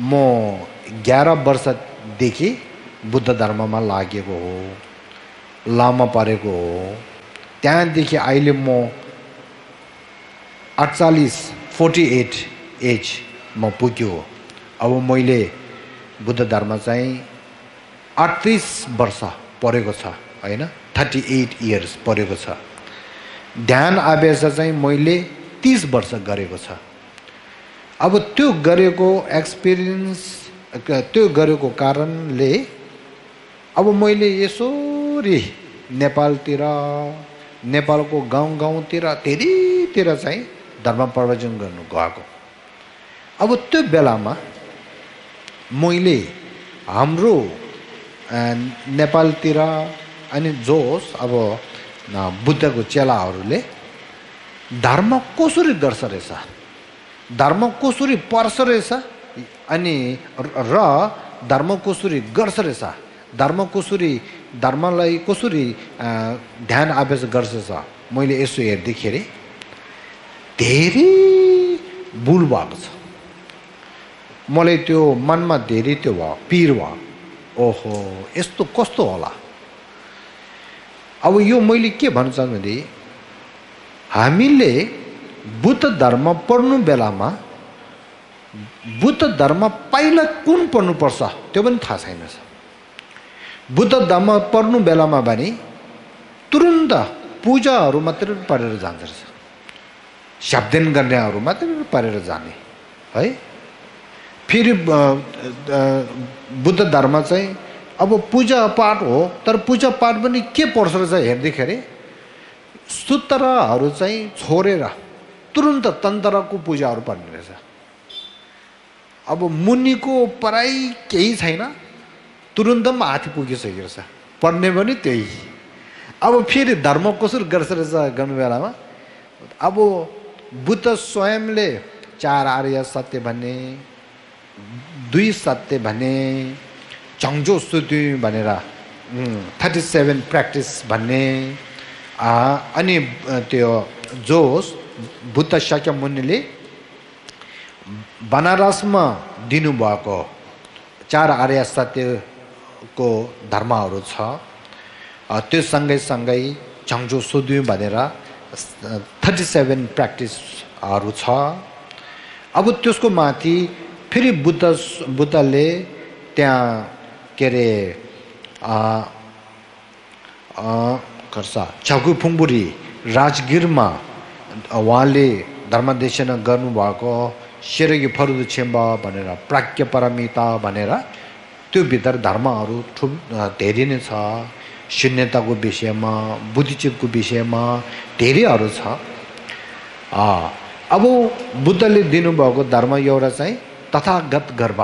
म एघार वर्षदेखि बुद्ध धर्ममा लागेको हो लामा परेको हो। त्यहाँदेखि अहिले म अडचालिस फोर्टी एट एजमा पुग्यो। अब मैले बुद्ध धर्म चाहिँ अडतिस वर्ष परेको छ होइन? थर्टी एट इयर्स परेको छ। ध्यान अभ्यास चाहिँ मैले तिस वर्ष गरेको छ। अब त्यो गरेको एक्सपिरियन्स त्यो गरेको कारणले अब मैले यसरी नेपालतिर नेपालको गाउँ गाउँतिर धेरैतिर चाहिँ धर्म प्रवचन गर्नु गएको। अब त्यो बेलामा मैले हाम्रो नेपालतिर अनि जोस् अब बुद्धको चेलाहरूले धर्म कसरी गर्छ रहेछ? धर्म कसरी पर्छ रहेछ? अनि र धर्म कसरी गर्छ रहेछ? धर्म कसरी धर्मलाई कसरी ध्यान आवेश गर्छ? मैले यसो हेर्दाखेरि धेरै भुल भएको छ। मलाई त्यो मनमा धेरै त्यो भयो पिर भयो। ओहो यस्तो कस्तो होला? अब यो मैले के भन्न चाहन्छु भने हामीले बुद्ध धर्म पढ्नु बेलामा बुद्ध धर्म पहिला कुन पढ्नुपर्छ त्यो पनि थाहा छैन बुद्ध धर्म पढ्नु बेलामा भने तुरुन्त पूजाहरू मात्रै पढेर जान्छ रहेछ शब्दन गर्नेहरू मात्रै पढेर जाने है? फेरि बुद्ध धर्म चाहिँ अब पूजा पाठ हो तर पूजा पाठ पनि के पर्छ रहेछ हेर्दाखेरि सूत्रहरू चाहिँ छोडेर तुरुन्त तन्त्रको पूजाहरू पर्ने रहेछ। अब मुनिको पढाइ केही छैन तुरुन्तमा हाती पुगिसकेको रहेछ। पढ्ने पनि त्यही। अब फेरि धर्म कसरी गर्छ रहेछ गर्नु बेलामा अब बुद्ध स्वयंले चार आर्य सत्य भन्ने दुई सत्य भने चङ्जो सुति भनेर। थर्टी सेभेन प्र्याक्टिस भन्ने अनि त्यो जोस बुद्ध सक्य मुनिले बनारसमा दिनुभएको चार आर्य सत्यको धर्महरू छ। त्यो सँगै सँगै चङ्जो सुद्यु भनेर थर्टी सेभेन प्र्याक्टिसहरू छ। अब त्यसको माथि फेरि बुद्ध बुद्धले त्यहाँ के अरे खर्सा छगु फुङबुरी राजगिरमा उहाँले धर्मदेशना गर्नुभएको सेरगी फरुदु छेम्बा भनेर प्राज्ञ परमिता भनेर त्यो भित्र धर्महरू ठु धेरै नै छ शून्यताको विषयमा बुद्धिचितको विषयमा धेरैहरू छ अब बुद्धले दिनुभएको धर्म एउटा चाहिँ तथागत गर्भ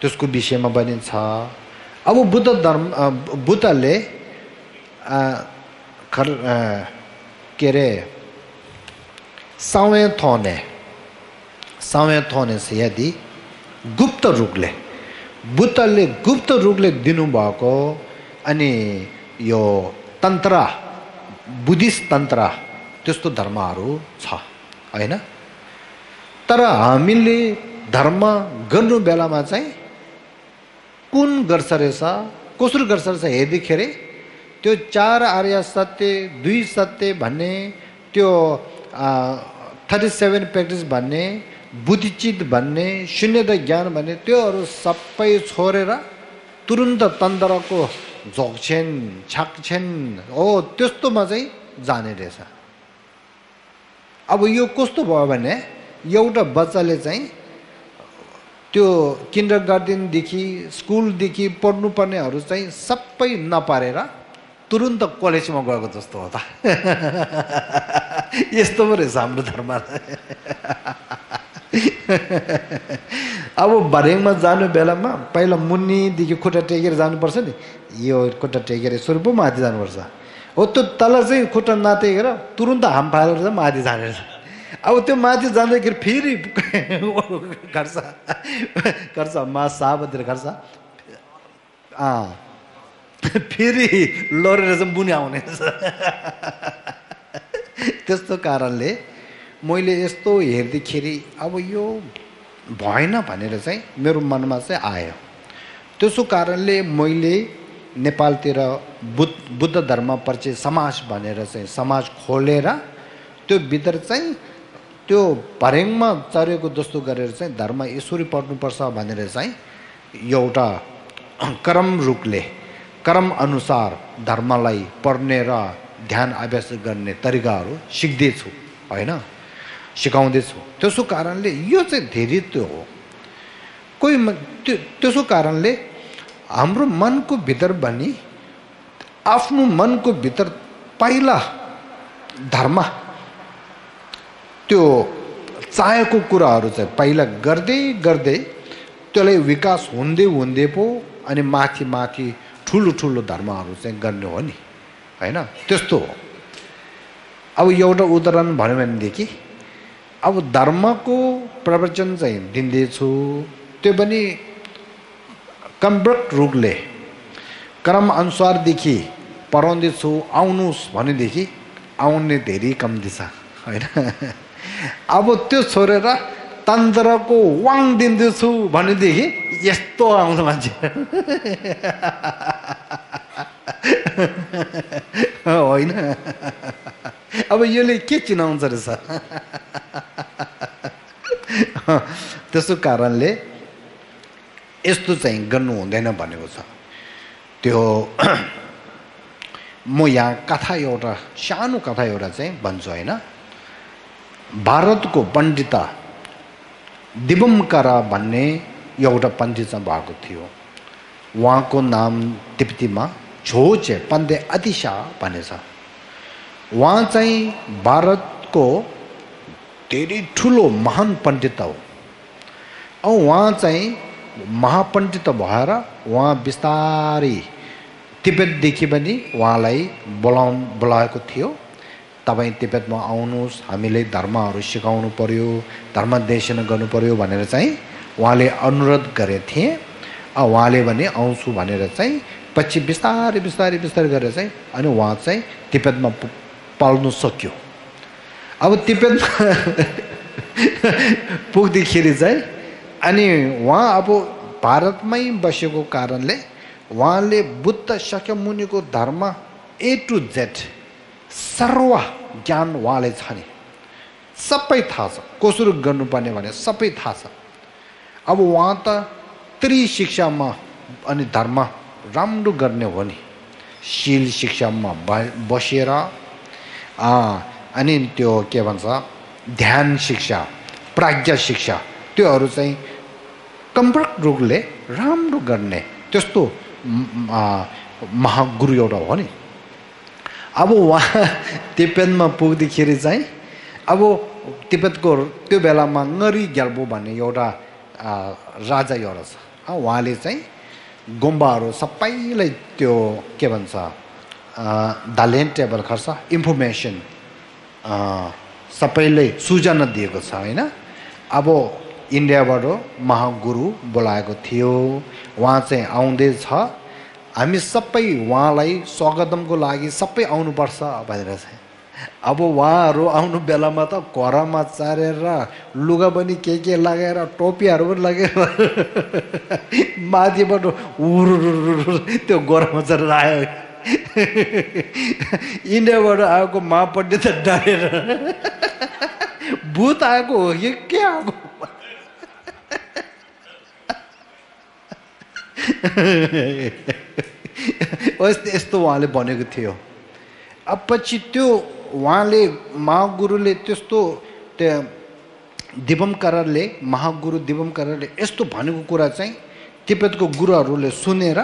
त्यसको विषयमा बनिन्छ अब बुद्ध धर्म बुद्धले खर के अरे सावे थोने सावे थोने यदि गुप्त रूपले बुद्धले गुप्त रूपले दिनुभएको अनि यो तन्त्र बुद्धिस्ट तन्त्र त्यस्तो धर्महरू छ होइन तर हामीले धर्म गर्नु बेलामा चाहिँ कुन गर्छ रहेछ? कसरी गर्छ रहेछ? हेर्दाखेरि त्यो चार आर्य सत्य दुई सत्य भन्ने त्यो थर्टी सेभेन प्र्याक्टिस भन्ने बुद्धिचित भन्ने शून्यता ज्ञान भन्ने त्योहरू सबै छोडेर तुरुन्त तन्त्रको झोक्छेन छाक्छेन। हो त्यस्तोमा चाहिँ जाने रहेछ। अब यो कस्तो भयो भने एउटा बच्चाले चाहिँ त्यो किन्डर गार्डनदेखि स्कुलदेखि पढ्नुपर्नेहरू चाहिँ सबै नपारेर तुरुन्त कलेजमा गएको जस्तो हो त। यस्तो पो रहेछ हाम्रो धर्म अब भर्याङमा जानु बेलामा पहिला मुनिदेखि खुट्टा टेकेर जानुपर्छ नि। यो खुट्टा टेकेर यसरी पो माथि जानुपर्छ। हो त्यो तल चाहिँ खुट्टा नातेर तुरुन्त हाम फालेर चाहिँ माथि जाने अब त्यो माथि जाँदाखेरि फेरि खर्छ खर्छ मा साबतिर खर्छ अँ फेरि लडेर चाहिँ मुनि आउने त्यस्तो कारणले मैले यस्तो हेर्दाखेरि अब यो भएन भनेर चाहिँ मेरो मनमा चाहिँ आयो। त्यसो कारणले मैले नेपालतिर बुद्ध बुद्ध धर्म परिचय समाज भनेर चाहिँ समाज खोलेर त्यो भित्र चाहिँ त्यो भर्याङमा चरेको जस्तो गरेर चाहिँ धर्म यसरी पढ्नुपर्छ भनेर चाहिँ एउटा क्रम रूपले क्रम अनुसार धर्मलाई पढ्ने र ध्यान अभ्यास गर्ने तरिकाहरू सिक्दैछु होइन? सिकाउँदैछु। त्यसो कारणले यो चाहिँ धेरै त्यो हो। कोही त्यो त्यसो कारणले हाम्रो मनको भित्र पनि आफ्नो मनको भित्र पहिला धर्म त्यो चाहेको कुराहरू चाहिँ पहिला गर्दै गर्दै त्यसलाई विकास हुँदै हुँदै पो अनि माथि माथि ठुलो ठुलो धर्महरू चाहिँ गर्ने हो नि। होइन? त्यस्तो हो। अब एउटा उदाहरण भन्यो भनेदेखि अब धर्मको प्रवचन चाहिँ दिँदैछु त्यो पनि कम्प्रेक्ट रूपले क्रम अनुसारदेखि पढाउँदैछु आउनुहोस् भनेदेखि आउने धेरै कम्ती छ होइन? अब त्यो छोडेर तन्त्रको वाङ दिँदैछु भनेदेखि यस्तो आउँछ मान्छे होइन अब यसले के चिनाउँछ रहेछ त्यसो कारणले यस्तो चाहिँ गर्नु हुँदैन भनेको छ त्यो म यहाँ कथा एउटा सानो कथा एउटा चाहिँ भन्छु होइन भारतको पण्डिता दिवमकरा भन्ने एउटा पण्डित भएको थियो। उहाँको नाम तिप्तीमा झोचे पन्दे अतिशा भन्ने छ उहाँ चाहिँ भारतको धेरै ठुलो महान पण्डित हो। औ उहाँ चाहिँ महापण्डित भएर उहाँ बिस्तारै तिब्बतदेखि पनि उहाँलाई बोलाउ बोलाएको थियो। तपाईँ तिब्बतमा आउनुहोस् हामीले धर्महरू सिकाउनु पऱ्यो धर्म देशन गर्नु पऱ्यो भनेर चाहिँ उहाँले अनुरोध गरे थिएँ। उहाँले भने आउँछु भनेर चाहिँ पछि बिस्तारै बिस्तारै बिस्तारै गरेर चाहिँ अनि उहाँ चाहिँ तिब्बतमा पाल्नु सक्यो। अब तिब्बतमा पुग्दाखेरि चाहिँ अनि उहाँ अब भारतमै बसेको कारणले उहाँले बुद्ध मुनिको धर्म ए टु जेड सर्व ज्ञान उहाँले छ नि सबै थाहा छ। कसरी गर्नुपर्ने भने सबै थाहा छ। अब उहाँ त त्रिशिक्षामा अनि धर्म राम्रो गर्ने हो नि। शिल शिक्षामा बसेर अनि त्यो के भन्छ ध्यान शिक्षा प्राज्ञा शिक्षा त्योहरू चाहिँ कम्प्रेक्ट रूपले राम्रो गर्ने। त्यस्तो महागुरु एउटा हो नि। अब उहाँ तिब्बतमा पुग्दाखेरि चाहिँ अब तिब्बतको त्यो बेलामा ngरी ग्याल्बो भन्ने एउटा राजा एउटा छ। उहाँले चाहिँ गुम्बाहरू सबैलाई त्यो के भन्छ द टेबल खर्च इन्फर्मेसन सबैलाई सूचना दिएको छ होइन? अब इन्डियाबाट महागुरु बोलाएको थियो। उहाँ चाहिँ आउँदैछ। हामी सबै उहाँलाई स्वागतमको लागि सबै आउनुपर्छ भनेर चाहिँ अब उहाँहरू आउनु बेलामा त घरमा चारेर लुगा पनि के के लगाएर टोपीहरू पनि लगेर माथिबाट उरु त्यो गरमा चरेर आयो इन्डियाबाट आएको मापट्टि त डरेर भूत आएको हो कि के आएको? यस्तो उहाँले भनेको थियो। अब पछि त्यो उहाँले महागुरुले त्यस्तो त्यो दिवमकरले महागुरु दिवमकरले यस्तो भनेको कुरा चाहिँ तिब्बतको गुरुहरूले सुनेर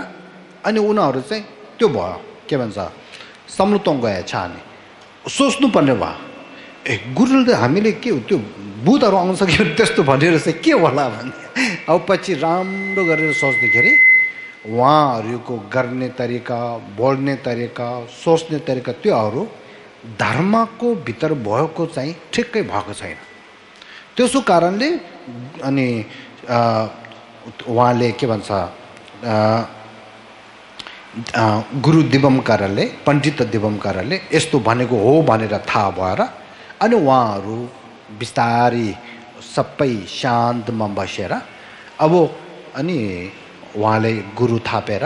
अनि उनीहरू चाहिँ त्यो भयो। के भन्छ? सम्लुतोङ गए छाने। सोच्नुपर्ने भयो। ए गुरुले हामीले के त्यो बुधहरू आउँछ कि त्यस्तो भनेर चाहिँ के होला भने अब पछि राम्रो गरेर सोच्दाखेरि उहाँहरूको गर्ने तरिका बोल्ने तरिका सोच्ने तरिका त्योहरू धर्मको भित्र भएको चाहिँ ठिक्कै भएको छैन। त्यसो कारणले अनि उहाँले के भन्छ गुरु दिवमकारले पण्डित दिवमकारले यस्तो भनेको हो भनेर थाहा भएर अनि उहाँहरू बिस्तारै सबै शान्तमा बसेर अब अनि उहाँले गुरु थापेर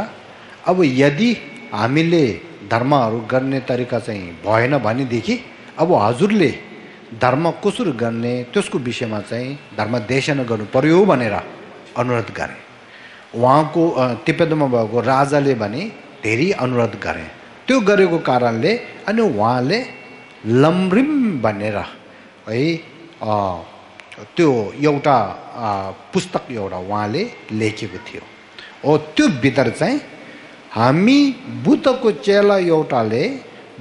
अब यदि हामीले धर्महरू गर्ने तरिका चाहिँ भएन भनेदेखि अब हजुरले धर्म कसरी गर्ने त्यसको विषयमा चाहिँ धर्म देशना गर्नु पर्यो भनेर अनुरोध गरे। उहाँको तिब्बतमा भएको राजाले भने धेरै अनुरोध गरे। त्यो गरेको कारणले अनि उहाँले लम्रिम भनेर है त्यो एउटा पुस्तक एउटा उहाँले लेखेको थियो। हो त्यो भित्र चाहिँ हामी बुद्धको चेला एउटाले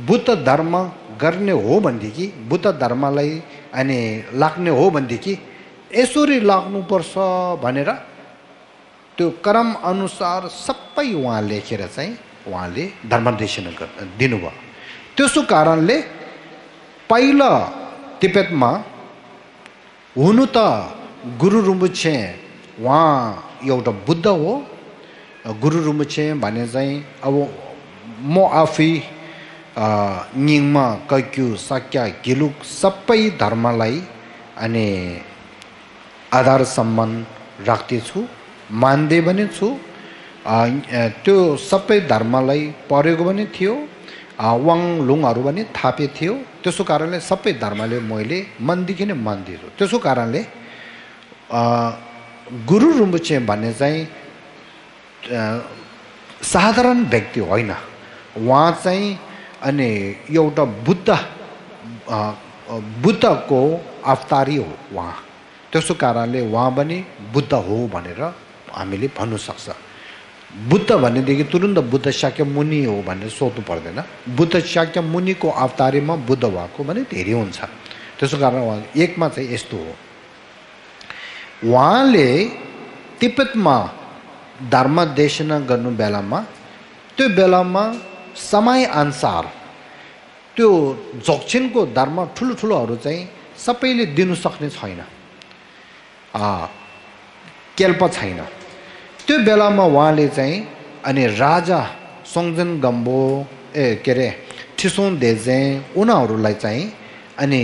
बुद्ध धर्म गर्ने हो भनेदेखि बुद्ध धर्मलाई अनि लाग्ने हो भनेदेखि यसरी लाग्नुपर्छ भनेर त्यो क्रम अनुसार सबै उहाँ लेखेर चाहिँ उहाँले धर्मदेशन दिनुभयो। त्यसो कारणले पहिला तिब्बतमा हुनु त गुरु रुम्बुछे उहाँ एउटा बुद्ध हो गुरु रुमुछे भने चाहिँ अब म आफै निङमा कैक्यु सक्या गिलुक सबै धर्मलाई अनि आधार सम्मान राख्दैछु मान्दै पनि छु। त्यो सबै धर्मलाई परेको पनि थियो वाङ लुङहरू पनि थापे थियो। त्यसो कारणले सबै धर्मले मैले मनदेखि नै मान्दिछु। त्यसो कारणले गुरु रुम्बुचे भन्ने चाहिँ साधारण व्यक्ति होइन। उहाँ चाहिँ अनि एउटा बुद्ध बुद्धको अवतारी हो उहाँ। त्यसो कारणले उहाँ पनि बुद्ध हो भनेर हामीले भन्नु सक्छ। बुद्ध भनेदेखि तुरुन्त बुद्ध शाक्य मुनि हो भनेर सोध्नु पर्दैन। बुद्ध शाक्य मुनिको अवतारीमा बुद्ध भएको भने धेरै हुन्छ। त्यसो कारण उहाँ एकमा चाहिँ यस्तो हो। उहाँले तिब्बतमा धर्म देशना गर्नु बेलामा त्यो बेलामा समयअनुसार त्यो झोक्छिनको धर्म ठुलो ठुलोहरू चाहिँ सबैले दिनु सक्ने छैन केल्प छैन त्यो बेलामा उहाँले चाहिँ अनि राजा सोङजन गम्बो ए के अरे ठिसोन देजे उनीहरूलाई चाहिँ अनि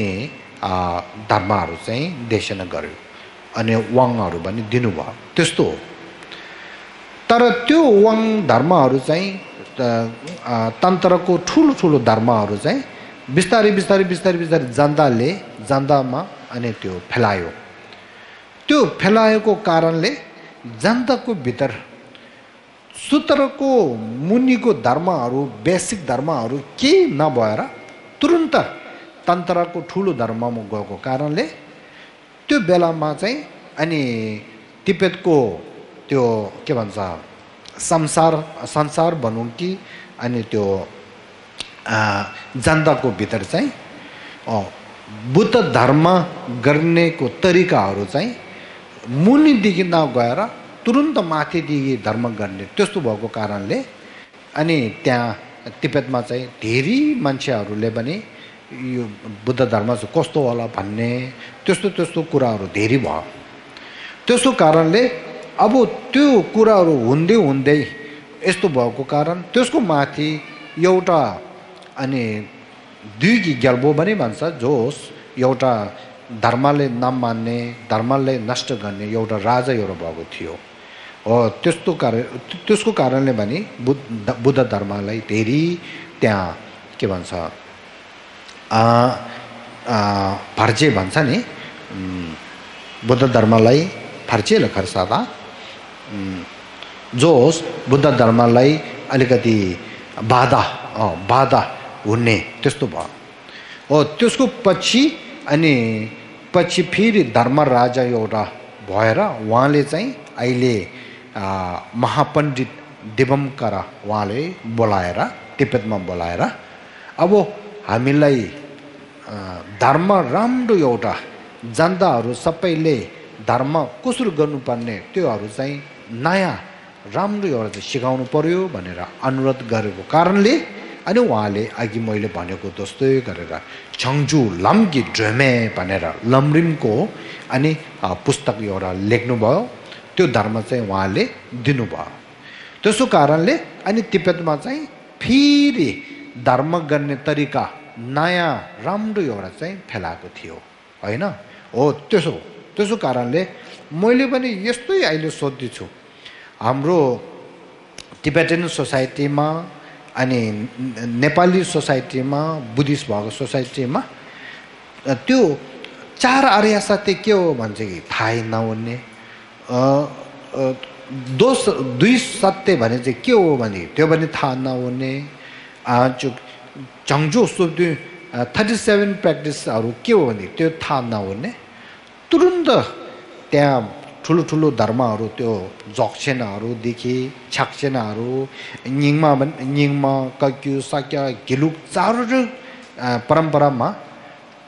धर्महरू चाहिँ देशना गर्यो अनि वाङहरू पनि दिनुभयो त्यस्तो हो तर त्यो वाङ धर्महरू चाहिँ तन्त्रको ठुलो ठुलो धर्महरू चाहिँ बिस्तारै बिस्तारै बिस्तारै बिस्तारै जनताले जनतामा अनि त्यो फैलायो। त्यो फैलाएको कारणले जनताको भित्र सूत्रको मुनिको धर्महरू बेसिक धर्महरू केही नभएर तुरुन्त तन्त्रको ठुलो धर्ममा गएको कारणले त्यो बेलामा चाहिँ अनि तिब्बतको त्यो के भन्छ संसार संसार भनौँ कि अनि त्यो जनताको भित्र चाहिँ बुद्ध धर्म गर्नेको तरिकाहरू चाहिँ मुनिदेखि नगएर तुरुन्त माथिदेखि धर्म गर्ने त्यस्तो भएको कारणले अनि त्यहाँ तिब्बतमा चाहिँ धेरै मान्छेहरूले पनि यो बुद्ध धर्म चाहिँ कस्तो होला भन्ने त्यस्तो त्यस्तो कुराहरू धेरै भयो। त्यसो कारणले अब त्यो कुराहरू हुँदै हुँदै यस्तो भएको कारण त्यसको माथि एउटा अनि दुई ग्याल्बो पनि भन्छ जोस एउटा धर्मले नमान्ने धर्मले नष्ट गर्ने एउटा राजा एउटा भएको थियो। हो त्यस्तो कारण त्यसको कारणले भने बुद्ध बुद्ध धर्मलाई धेरै त्यहाँ के भन्छ फर्चे भन्छ नि। बुद्ध धर्मलाई फर्चे खर्सादा जो होस् बुद्ध धर्मलाई अलिकति बाधा बाधा हुने त्यस्तो भयो। हो त्यसको पछि अनि पछि फेरि धर्म राजा एउटा भएर उहाँले चाहिँ अहिले महापण्डित दिवमकर उहाँले बोलाएर तिब्बतमा बोलाएर अब हामीलाई धर्म राम्रो एउटा जनताहरू सबैले धर्म कसरी गर्नुपर्ने त्योहरू चाहिँ नयाँ राम्रो एउटा चाहिँ सिकाउनु पर्यो भनेर अनुरोध गरेको कारणले अनि उहाँले अघि मैले भनेको जस्तै गरेर छङ्जु लम्की ड्रमे भनेर लमरिमको अनि पुस्तक एउटा लेख्नुभयो। त्यो धर्म चाहिँ उहाँले दिनुभयो। त्यसो कारणले अनि तिब्बतमा चाहिँ फेरि धर्म गर्ने तरिका नयाँ राम्रो एउटा चाहिँ फेलाएको थियो। होइन? हो त्यसो त्यसो कारणले मैले पनि यस्तै अहिले सोध्दैछु। हाम्रो टिबेटन सोसाइटीमा अनि नेपाली सोसाइटीमा बुद्धिस्ट भएको सोसाइटीमा त्यो चार आर्य सत्य के हो भन्छ कि? थाहै नहुने दोष दुई सत्य भने चाहिँ के हो भने? त्यो पनि थाहा नहुने चङ्जो सुब्दु थर्टी सेभेन प्र्याक्टिसहरू के हो भने? त्यो थाहा नहुने तुरुन्त त्यहाँ ठुलो ठुलो धर्महरू त्यो जक्सेनाहरूदेखि छ्याक्सेनाहरू निङमा निङमा कक्यु सक्य घिलुक चारवटा परम्परामा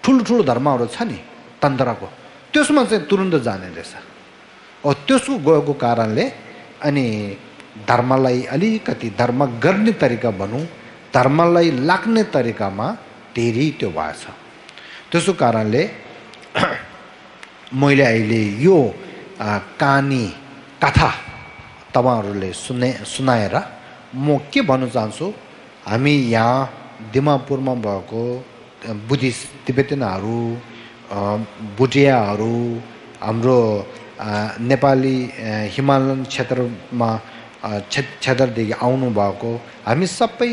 ठुलो ठुलो धर्महरू छ नि तन्त्रको। त्यसमा चाहिँ तुरुन्त जाने रहेछ। हो त्यसको गएको कारणले अनि धर्मलाई अलिकति धर्म गर्ने तरिका भनौँ धर्मलाई लाग्ने तरिकामा धेरै त्यो भएछ। त्यसो कारणले मैले अहिले यो कहानी कथा तपाईँहरूले सुने सुनाएर म के भन्न चाहन्छु हामी यहाँ दिमापुरमा भएको बुद्धिस्ट तिब्बतीनहरू भुटियाहरू हाम्रो नेपाली हिमालयन क्षेत्रमा क्षेत्रदेखि आउनुभएको हामी सबै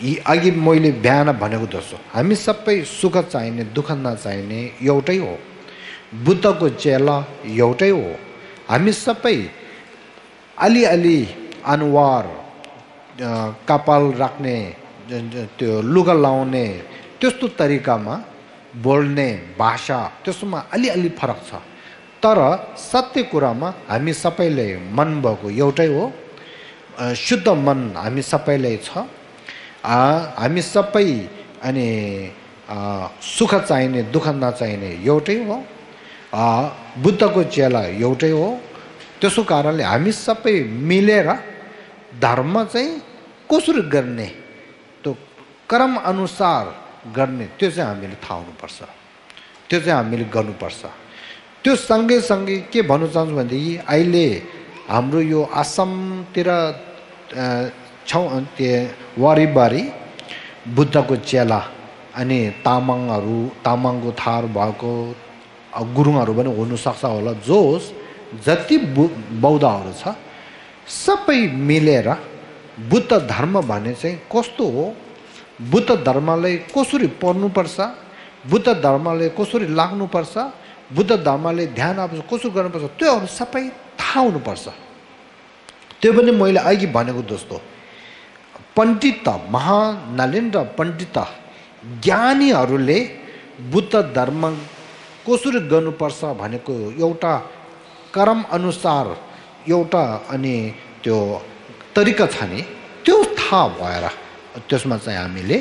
अघि मैले बिहान भनेको जस्तो हामी सबै सुख चाहिने दुःख नचाहिने एउटै हो। बुद्धको चेला एउटै हो। हामी सबै अलिअलि अनुहार कपाल राख्ने त्यो लुगा लाउने त्यस्तो तरिकामा बोल्ने भाषा त्यसमा अलिअलि फरक छ। तर सत्य कुरामा हामी सबैले मन भएको एउटै हो। शुद्ध मन हामी सबैलाई छ। हामी सबै अनि सुख चाहिने दुःख नचाहिने एउटै हो। बुद्धको चेला एउटै हो। त्यसो कारणले हामी सबै मिलेर धर्म चाहिँ कसरी गर्ने त्यो क्रम अनुसार गर्ने त्यो चाहिँ हामीले थाहा हुनुपर्छ। त्यो चाहिँ हामीले गर्नुपर्छ। त्यो सँगै सँगै के भन्नु चाहन्छु भनेदेखि अहिले हाम्रो यो आसामतिर छौँ त्यो वारिबारी बुद्धको चेला अनि तामाङहरू तामाङको थार भएको गुरुङहरू पनि हुनसक्छ होला। जोस् जति बु बौद्धहरू छ सबै मिलेर बुद्ध धर्म भने चाहिँ कस्तो हो? बुद्ध धर्मलाई कसरी पढ्नुपर्छ? बुद्ध धर्मले कसरी लाग्नुपर्छ? बुद्ध धर्मले ध्यान अब कसरी गर्नुपर्छ? त्योहरू सबै थाहा हुनुपर्छ। त्यो पनि मैले अघि भनेको जस्तो। पण्डित महानलेन्द्र पण्डित ज्ञानीहरूले बुद्ध धर्म कसरी गर्नुपर्छ भनेको एउटा क्रम अनुसार एउटा अनि त्यो तरिका छ नि। त्यो थाहा भएर त्यसमा चाहिँ हामीले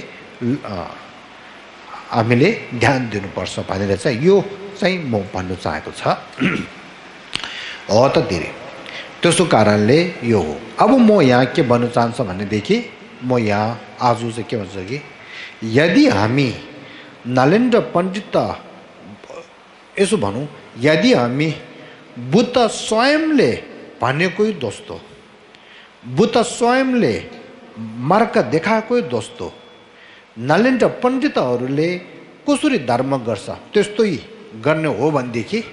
हामीले ध्यान दिनुपर्छ भनेर चाहिँ यो चाहिँ म भन्नु चाहेको छ। हो त धेरै। त्यसो कारणले यो हो। अब म यहाँ के भन्नु चाहन्छु भनेदेखि म यहाँ आज चाहिँ के भन्छु कि यदि हामी नलेन्द्र पण्डित यसो भनौँ यदि हामी बुद्ध स्वयंले भनेकै दोस्तो बुद्ध स्वयंले मार्ग देखाएकै दोस्तो नलेन्द्र पण्डितहरूले कसरी धर्म गर्छ त्यस्तै गर्ने हो भनेदेखि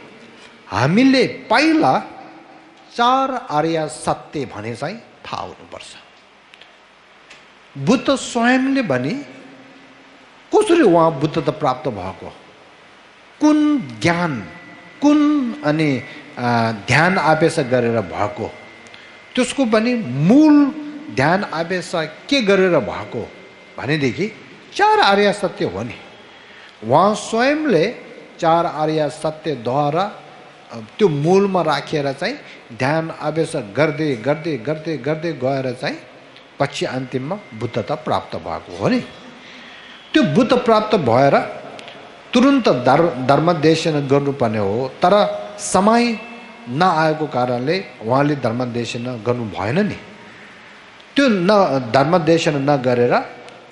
हामीले पहिला चार आर्य सत्य भने चाहिँ थाहा हुनुपर्छ बुद्ध स्वयंले भने कसरी उहाँ बुद्धता प्राप्त भएको? कुन ज्ञान कुन अनि ध्यान आवेश गरेर भएको? त्यसको पनि मूल ध्यान आवेश के गरेर भएको? भनेदेखि चार आर्य सत्य हो नि। उहाँ स्वयंले चार आर्य सत्यद्वारा त्यो मूलमा राखेर चाहिँ ध्यान आवेश गर्दै गर्दै गर्दै गर्दै गएर चाहिँ पछि अन्तिममा बुद्धता प्राप्त भएको हो नि। त्यो बुद्ध प्राप्त भएर तुरुन्त धर् धर्मदेशन गर्नुपर्ने हो तर समय नआएको कारणले उहाँले धर्मदेशन गर्नु भएन नि। त्यो न धर्मदेशन नगरेर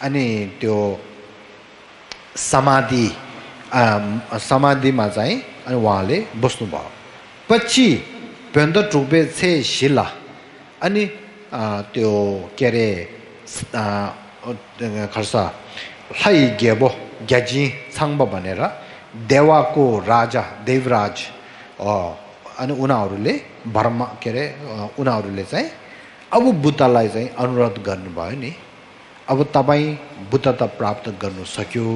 अनि त्यो समाधि समाधिमा चाहिँ अनि उहाँले बस्नुभयो। पछि भ्यन्द टुपे छे शिला अनि त्यो के अरे खर्स लै गेबो ग्याजी छाङ्ब भनेर देवाको राजा देवराज अनि उनीहरूले भर्मा के अरे उनीहरूले चाहिँ अब बुद्धलाई चाहिँ अनुरोध गर्नुभयो नि अब तपाईँ बुद्धता प्राप्त गर्नु सक्यो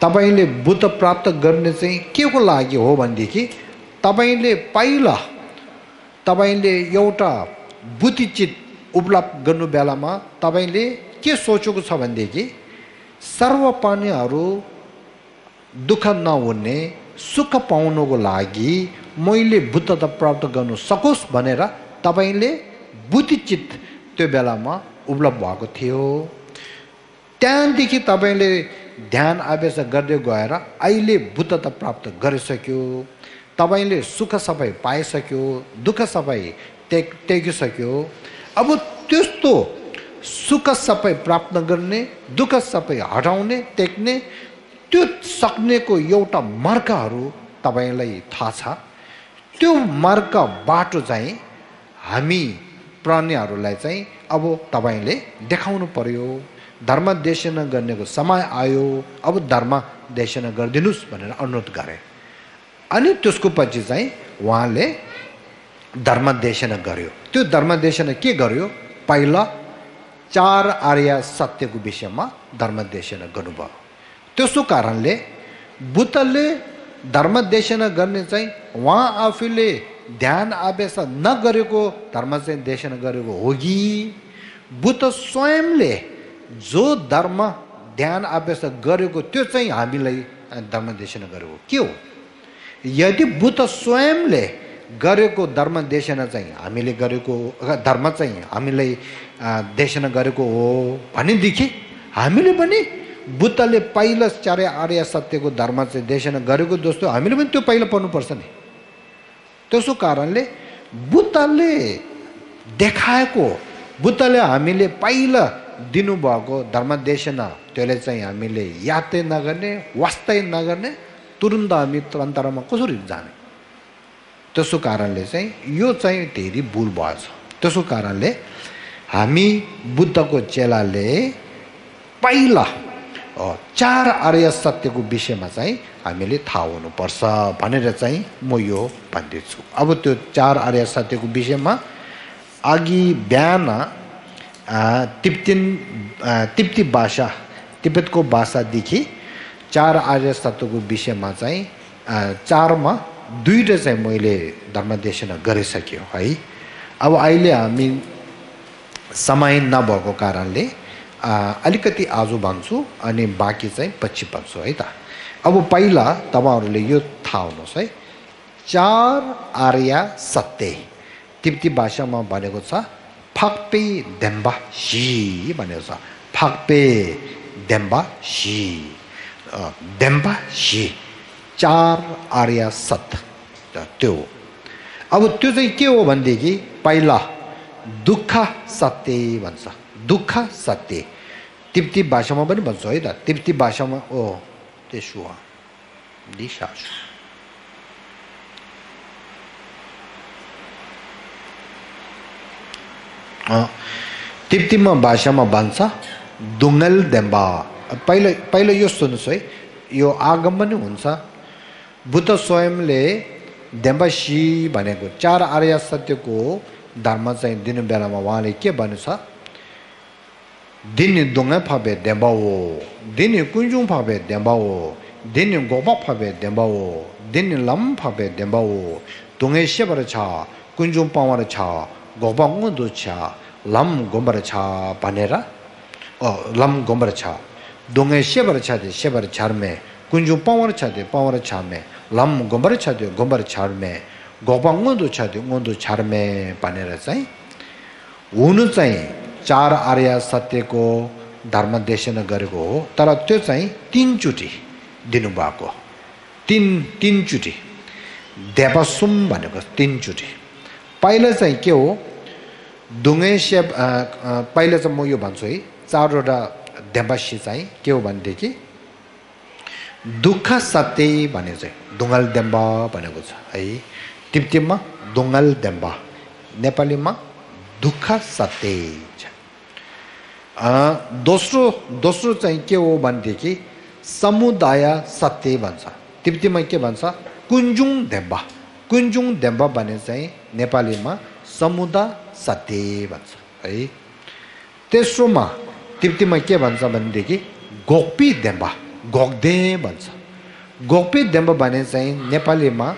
तपाईँले बुद्ध प्राप्त गर्ने चाहिँ के को लागि हो भनेदेखि तपाईँले पहिला तपाईँले एउटा बुद्धिचित उपलब्ध गर्नु बेलामा तपाईँले के सोचेको छ भनेदेखि सर्वपानीहरू दुःख नहुने सुख पाउनुको लागि मैले बुद्धता प्राप्त गर्नु सकोस् भनेर तपाईँले बुद्धिचित त्यो बेलामा उपलब्ध भएको थियो। त्यहाँदेखि तपाईँले ध्यान आवेश गर्दै गएर अहिले बुद्धता प्राप्त गरिसक्यो। तपाईँले सुख सबै पाइसक्यो दुःख सबै टेक टेकिसक्यो अब त्यस्तो सुख सबै प्राप्त गर्ने दुःख सबै हटाउने टेक्ने त्यो सक्नेको एउटा मार्गहरू तपाईँलाई थाहा छ। त्यो मार्ग बाटो चाहिँ हामी प्राणीहरूलाई चाहिँ अब तपाईँले देखाउनु पर्यो। धर्म देशना गर्नेको समय आयो। अब धर्म देशना गरिदिनुहोस् भनेर अनुरोध गरे। अनि त्यसको पछि चाहिँ उहाँले धर्मदेशना गर्यो त्यो धर्मदेशना के गर्यो? पहिला चार आर्य सत्यको विषयमा धर्मदेशना गर्नुभयो। त्यसो कारणले बुद्धले धर्मदेशना गर्ने चाहिँ उहाँ आफूले ध्यान आवेश नगरेको धर्म चाहिँ देशना गरेको हो कि? बुद्ध स्वयंले जो धर्म ध्यान आवेश गरेको त्यो चाहिँ हामीलाई धर्मदेशना गरेको के हो? यदि बुद्ध स्वयंले गरेको धर्म देशना चाहिँ हामीले गरेको धर्म चाहिँ हामीलाई देशना गरेको हो भनेदेखि हामीले पनि बुद्धले पहिला चार आर्य सत्यको धर्म चाहिँ देशना गरेको जस्तो हामीले पनि त्यो पहिला पढ्नुपर्छ नि। त्यसो कारणले बुद्धले देखाएको बुद्धले हामीले पहिला दिनुभएको धर्म देशना त्यसले चाहिँ हामीले यादै नगर्ने वास्तै नगर्ने तुरुन्त हामी तन्त्रमा कसरी जाने? त्यसो कारणले चाहिँ यो चाहिँ धेरै भुल भएछ। त्यसो कारणले हामी बुद्धको चेलाले पहिला चार आर्य सत्यको विषयमा चाहिँ हामीले थाहा हुनुपर्छ भनेर चाहिँ म यो भन्दैछु। अब त्यो चार आर्य सत्यको विषयमा अघि बिहान तिप्तिन तिप्ती भाषा तिब्बतको भाषादेखि चार आर्य तत्त्वको विषयमा चाहिँ चारमा दुईवटा चाहिँ मैले धर्मदेशना गरिसक्यो है। अब अहिले हामी समय नभएको कारणले अलिकति आज भन्छु अनि बाँकी चाहिँ पछि भन्छु है त। अब पहिला तपाईँहरूले यो थाहा हुनुहोस् है चार आर्य सत्य। तिप्ती भाषामा भनेको छ फाक्पे देम्बा सी भनेको छ। फाक्पे देम्बा सी डेम्बा सी चार आर्य सत त्यो अब त्यो चाहिँ के हो भनेदेखि पहिला दुःख सत्य भन्छ। दुःख सत्य। तिप्ती भाषामा पनि भन्छु है त। तिप्ती भाषामा ओ त्यसो दिशा। तिप्तीमा भाषामा भन्छ दुङ्गल देम्बा। पहिलो पहिलो यो सुन्नुहोस् है। यो आगम पनि हुन्छ। बुद्ध स्वयंले देम्बा सि भनेको चार आर्य सत्यको धर्म चाहिँ दिनु बेलामा उहाँले के भन्नु छ दिने दुङ्गा फाबे देम्बा हो दिने कुन्जुङ फाबे देम्बा हो दिने गोपा फाबे देम्बा हो दिने लम फाबे देम्बा हो दुङ्गे सेबर छ कुन्जुङ पावर छ गोपा उँदो छ लम गोबर छ भनेर लम गोबर छ दुङ्गे सेबर छ दे सेबर छर्मे कुन्जुङ पावर छ दे पावर छर्मे लम गोबर छ दे गोबर छर्मे गोपा उँदो छ दे उँदो छर्मे भनेर चाहिँ हुनु चाहिँ चार आर्य सत्यको धर्म देशना गरेको हो तर त्यो चाहिँ तिनचोटि दिनुभएको तिन तिनचोटि देवसुम भनेको तिनचोटि पहिला चाहिँ के हो दुङ्गे सेप पहिला चाहिँ म यो भन्छु है चारवटा देवस्य चाहिँ के हो भनेदेखि दुःख सत्य भने चाहिँ दुङ्गल देम्बा भनेको छ। है तिप्तिममा दुङ्गल देम्बा। नेपालीमा दुःख सत्य छ। दोस्रो दोस्रो चाहिँ के हो भनेदेखि समुदाय सत्य भन्छ। तिप्तीमा के भन्छ? कुन्जुङ देम्बा। कुन्जुङ देम्बा भने चाहिँ नेपालीमा समुदाय सत्य भन्छ। है तेस्रोमा तिप्तीमा के भन्छ भनेदेखि गोपी देम्बा। गोक्दे भन्छ। गोपी देम्बा भने चाहिँ नेपालीमा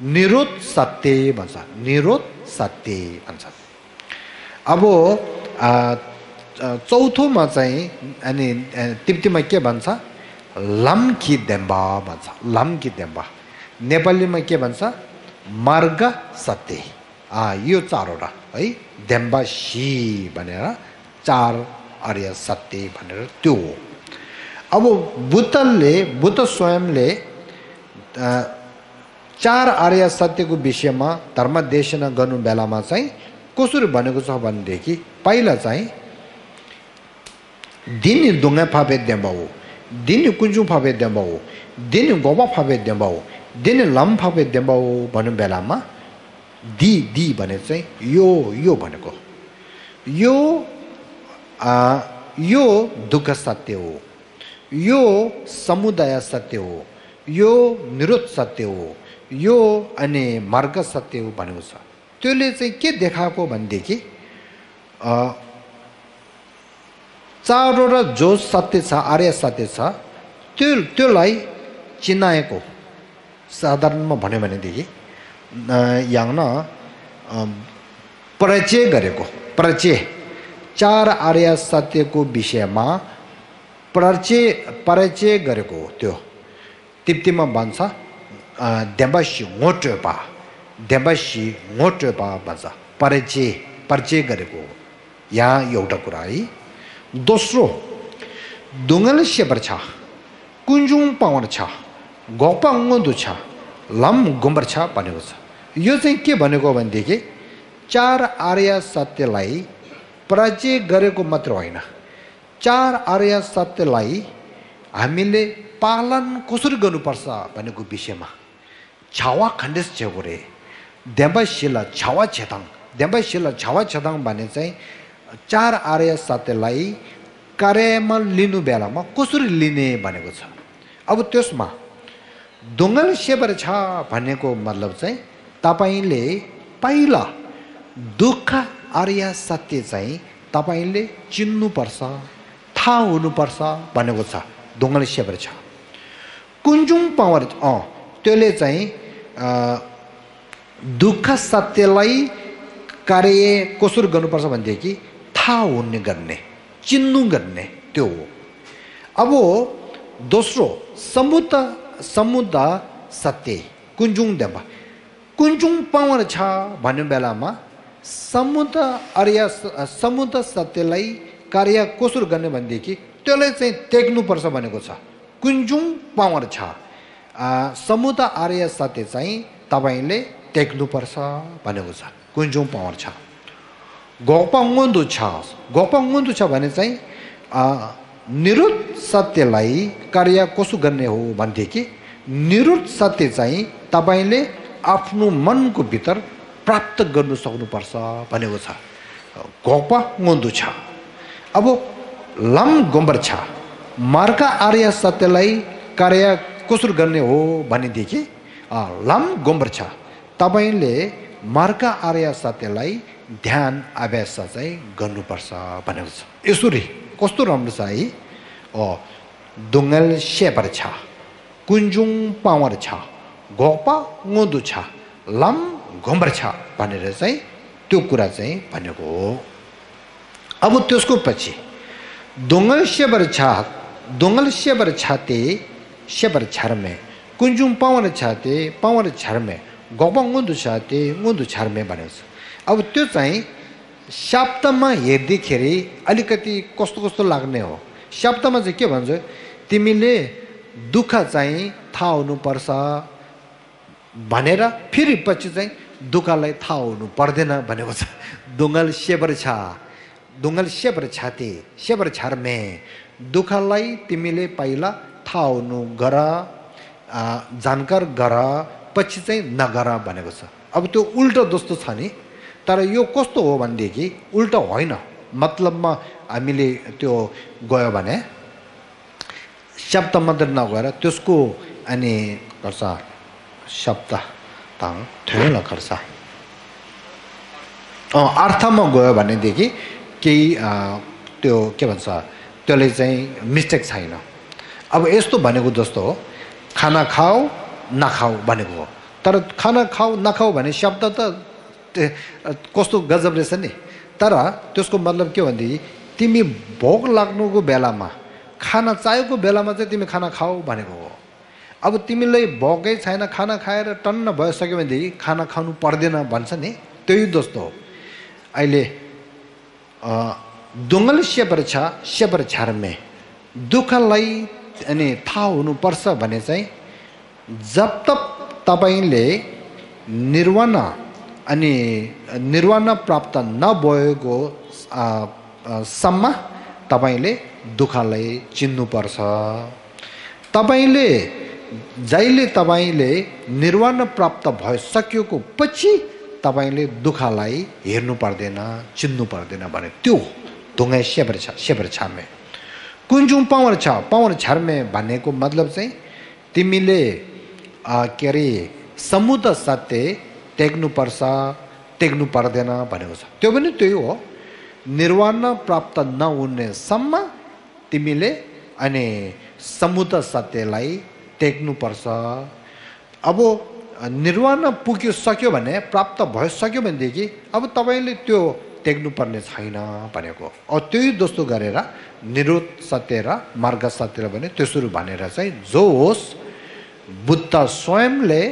निरोध सत्य भन्छ। निरोध सत्य भन्छ। अब चौथोमा चाहिँ अनि तिप्तीमा के भन्छ? लम्की देम्बा भन्छ। लम्की देम्बा। नेपालीमा के भन्छ? मार्ग सत्य यो चारवटा। है देम्बा सी भनेर चार आर्य सत्य भनेर त्यो हो। अब बुद्धले बुद्ध स्वयंले चार आर्य सत्यको विषयमा धर्म देशना गर्नु बेलामा चाहिँ कसरी भनेको छ भनेदेखि पहिला चाहिँ दिने दुङ्गा फापे देम्बाउ दिने कुन्जु फापे देम्बाउ दिने गोबा फापे देम्बाउ दिने लम फापे देम्बाउ भन्नु बेलामा दि दि भने चाहिँ यो यो भनेको यो यो दुःख सत्य हो। यो समुदाय सत्य हो, यो निरोध सत्य हो, यो अनि मार्ग सत्य हो भनेको छ। त्यसले चाहिँ के देखाएको भनेदेखि चारवटा जो सत्य छ, आर्य सत्य छ, त्यो त्योलाई चिनाएको साधारणमा भन्यो भनेदेखि याङ न परिचय गरेको परिचय। चार आर्य सत्यको विषयमा parche parche gare go tyo. Tiptima bansa demba shi ngotre ba. Demba shi ngotre ba bansa. Parche parche gare go ya yogda kurai. Dosro dungal shebar cha. Kunjung pangwar cha. Gokpa ngondu cha. Lam gombar cha bane go sa yo sen ke bane go ban deke char arya satya lai. Parche gare go matra hoina चार आर्य सत्यलाई हामीले पालन कसरी गर्नुपर्छ भनेको विषयमा छावा खण्डेस छेगोरे देम्बाशिला छावा छेताङ देम्बाशिला छावा छेताङ भने चाहिँ चार आर्य सत्यलाई कार्यमा लिनु बेलामा कसरी लिने भनेको छ। अब त्यसमा दुङ्गल सेवर छ भनेको मतलब चाहिँ तपाईँले पहिला दुःख आर्य सत्य चाहिँ तपाईँले चिन्नुपर्छ। थाहा हुनुपर्छ भनेको छ। दुङ्गल सेवर छ। कुन्जुङ पावर अँ त्यसले चाहिँ दुःख सत्यलाई कार्य कसरी गर्नुपर्छ भनेदेखि थाहा हुने गर्ने चिन्नु गर्ने त्यो हो। अब दोस्रो समुद समुद सत्य कुन्जुङ देवा। कुन्जुङ पावर छ भन्ने बेलामा समुद अर्य समुद सत्यलाई कार्य कसरी गर्ने भनेदेखि त्यसलाई चाहिँ टेक्नुपर्छ भनेको छ। कुन्जुङ पावर छ। समुद्र आर्य सत्य चाहिँ तपाईँले टेक्नुपर्छ भनेको छ। कुन्जुङ पावर छ। गोपाङ्गुन्दु छ। गोपाङ्गुन्दु छ भने चाहिँ निरुत सत्यलाई कार्य कसो गर्ने हो भनेदेखि निरुत सत्य चाहिँ तपाईँले आफ्नो मनको भित्र प्राप्त गर्नु सक्नुपर्छ भनेको छ। घोप गोन्दु छ। अब लम गोम्बर छ मार्का आर्य सत्यलाई कार्य कसरी गर्ने हो भनेदेखि लम गोम्बर छ तपाईँले मार्का आर्य सत्यलाई ध्यान अभ्यास चाहिँ गर्नुपर्छ भनेको छ। यसरी कस्तो राम्रो छ है? दुङ्गल सेपर छ कुन्जुङ पावर छ घोपा गोदु छ लम घुम्बर छ भनेर चाहिँ त्यो कुरा चाहिँ भनेको हो। अब त्यसको पछि दोङ्गल सेबर छ दोङ्गल सेबर छाते सेबर छर्मे कुन्जुङ पावर छाते पावर छर्मे घोपा गुन्दु छाते गुन्दु छर्मे भनेको छ अब त्यो चाहिँ शब्दमा हेर्दाखेरि अलिकति कस्तो कस्तो लाग्ने हो। शब्दमा चाहिँ के भन्छ? तिमीले दुःख चाहिँ थाहा हुनुपर्छ भनेर फेरि पछि चाहिँ दुःखलाई थाहा हुनु पर्दैन भनेको छ। दुङ्गल सेबर छ दुङ्गल सेबर छाते सेबर छर्मे दुःखलाई तिमीले पहिला थाहा हुनु गर जानकार गर पछि चाहिँ नगर भनेको छ। अब त्यो उल्टो जस्तो छ नि। तर यो कस्तो हो भनेदेखि उल्टो होइन। मतलबमा हामीले त्यो गयो भने शब्द मात्र नगएर त्यसको अनि गर्छ शब्द ताङ ठेल गर्छ अर्थमा गयो भनेदेखि केही त्यो के भन्छ त्यसले चाहिँ मिस्टेक छैन। अब यस्तो भनेको जस्तो हो खाना खाऊ नखाऊ भनेको हो। तर खाना खाऊ नखाऊ भने शब्द त कस्तो गजब रहेछ नि। तर त्यसको मतलब के भनेदेखि तिमी भोक लाग्नुको बेलामा खाना चाहेको बेलामा चाहिँ तिमी खाना खाऊ भनेको हो। अब तिमीलाई भोकै छैन खाना खाएर टन्न भइसक्यो भनेदेखि खाना खानु पर्दैन भन्छ नि। त्यही जस्तो हो। अहिले दुङ्गल सेपर छ सेपर छार्मे दुःखलाई अनि थाहा हुनुपर्छ भने चाहिँ जब तक तपाईँले निर्वाण अनि निर्वाण प्राप्त नभएको सम्म तपाईँले दुःखलाई चिन्नुपर्छ। तपाईँले जहिले तपाईँले निर्वाण प्राप्त भइसकेको पछि तपाईँले दुःखलाई हेर्नु पर्दैन चिन्नु पर्दैन भने त्यो ढुङ्गा सेपर छ सेपर छामे कुन्जुङ पावर छ पावर छर्मे भनेको मतलब चाहिँ तिमीले के अरे समुद्र सत्य टेक्नुपर्छ टेक्नु पर्दैन भनेको छ। त्यो पनि त्यही हो। निर्वाण प्राप्त नहुनेसम्म तिमीले अनि समुद्र सत्यलाई टेक्नुपर्छ अब निर्वाण पुगिसक्यो भने प्राप्त भइसक्यो भनेदेखि अब तपाईँले त्यो टेक्नुपर्ने छैन भनेको अब त्यही जस्तो गरेर निरोध सत्य र मार्ग सत्य भने त्यसरी भनेर चाहिँ जो होस् बुद्ध स्वयंले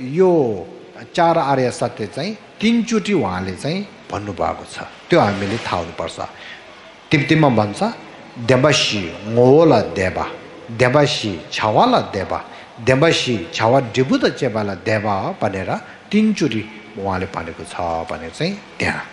यो चार आर्य सत्य चाहिँ तिनचोटि उहाँले चाहिँ भन्नुभएको छ। त्यो हामीले थाहा हुनुपर्छ। तिप्तीमा भन्छ देवसी ngola देवा देवासी छावाला देवा। 덴바시 자와 드부다 제발라 데바 바네라 띵주리 모알레 바네고 차 바네세 데라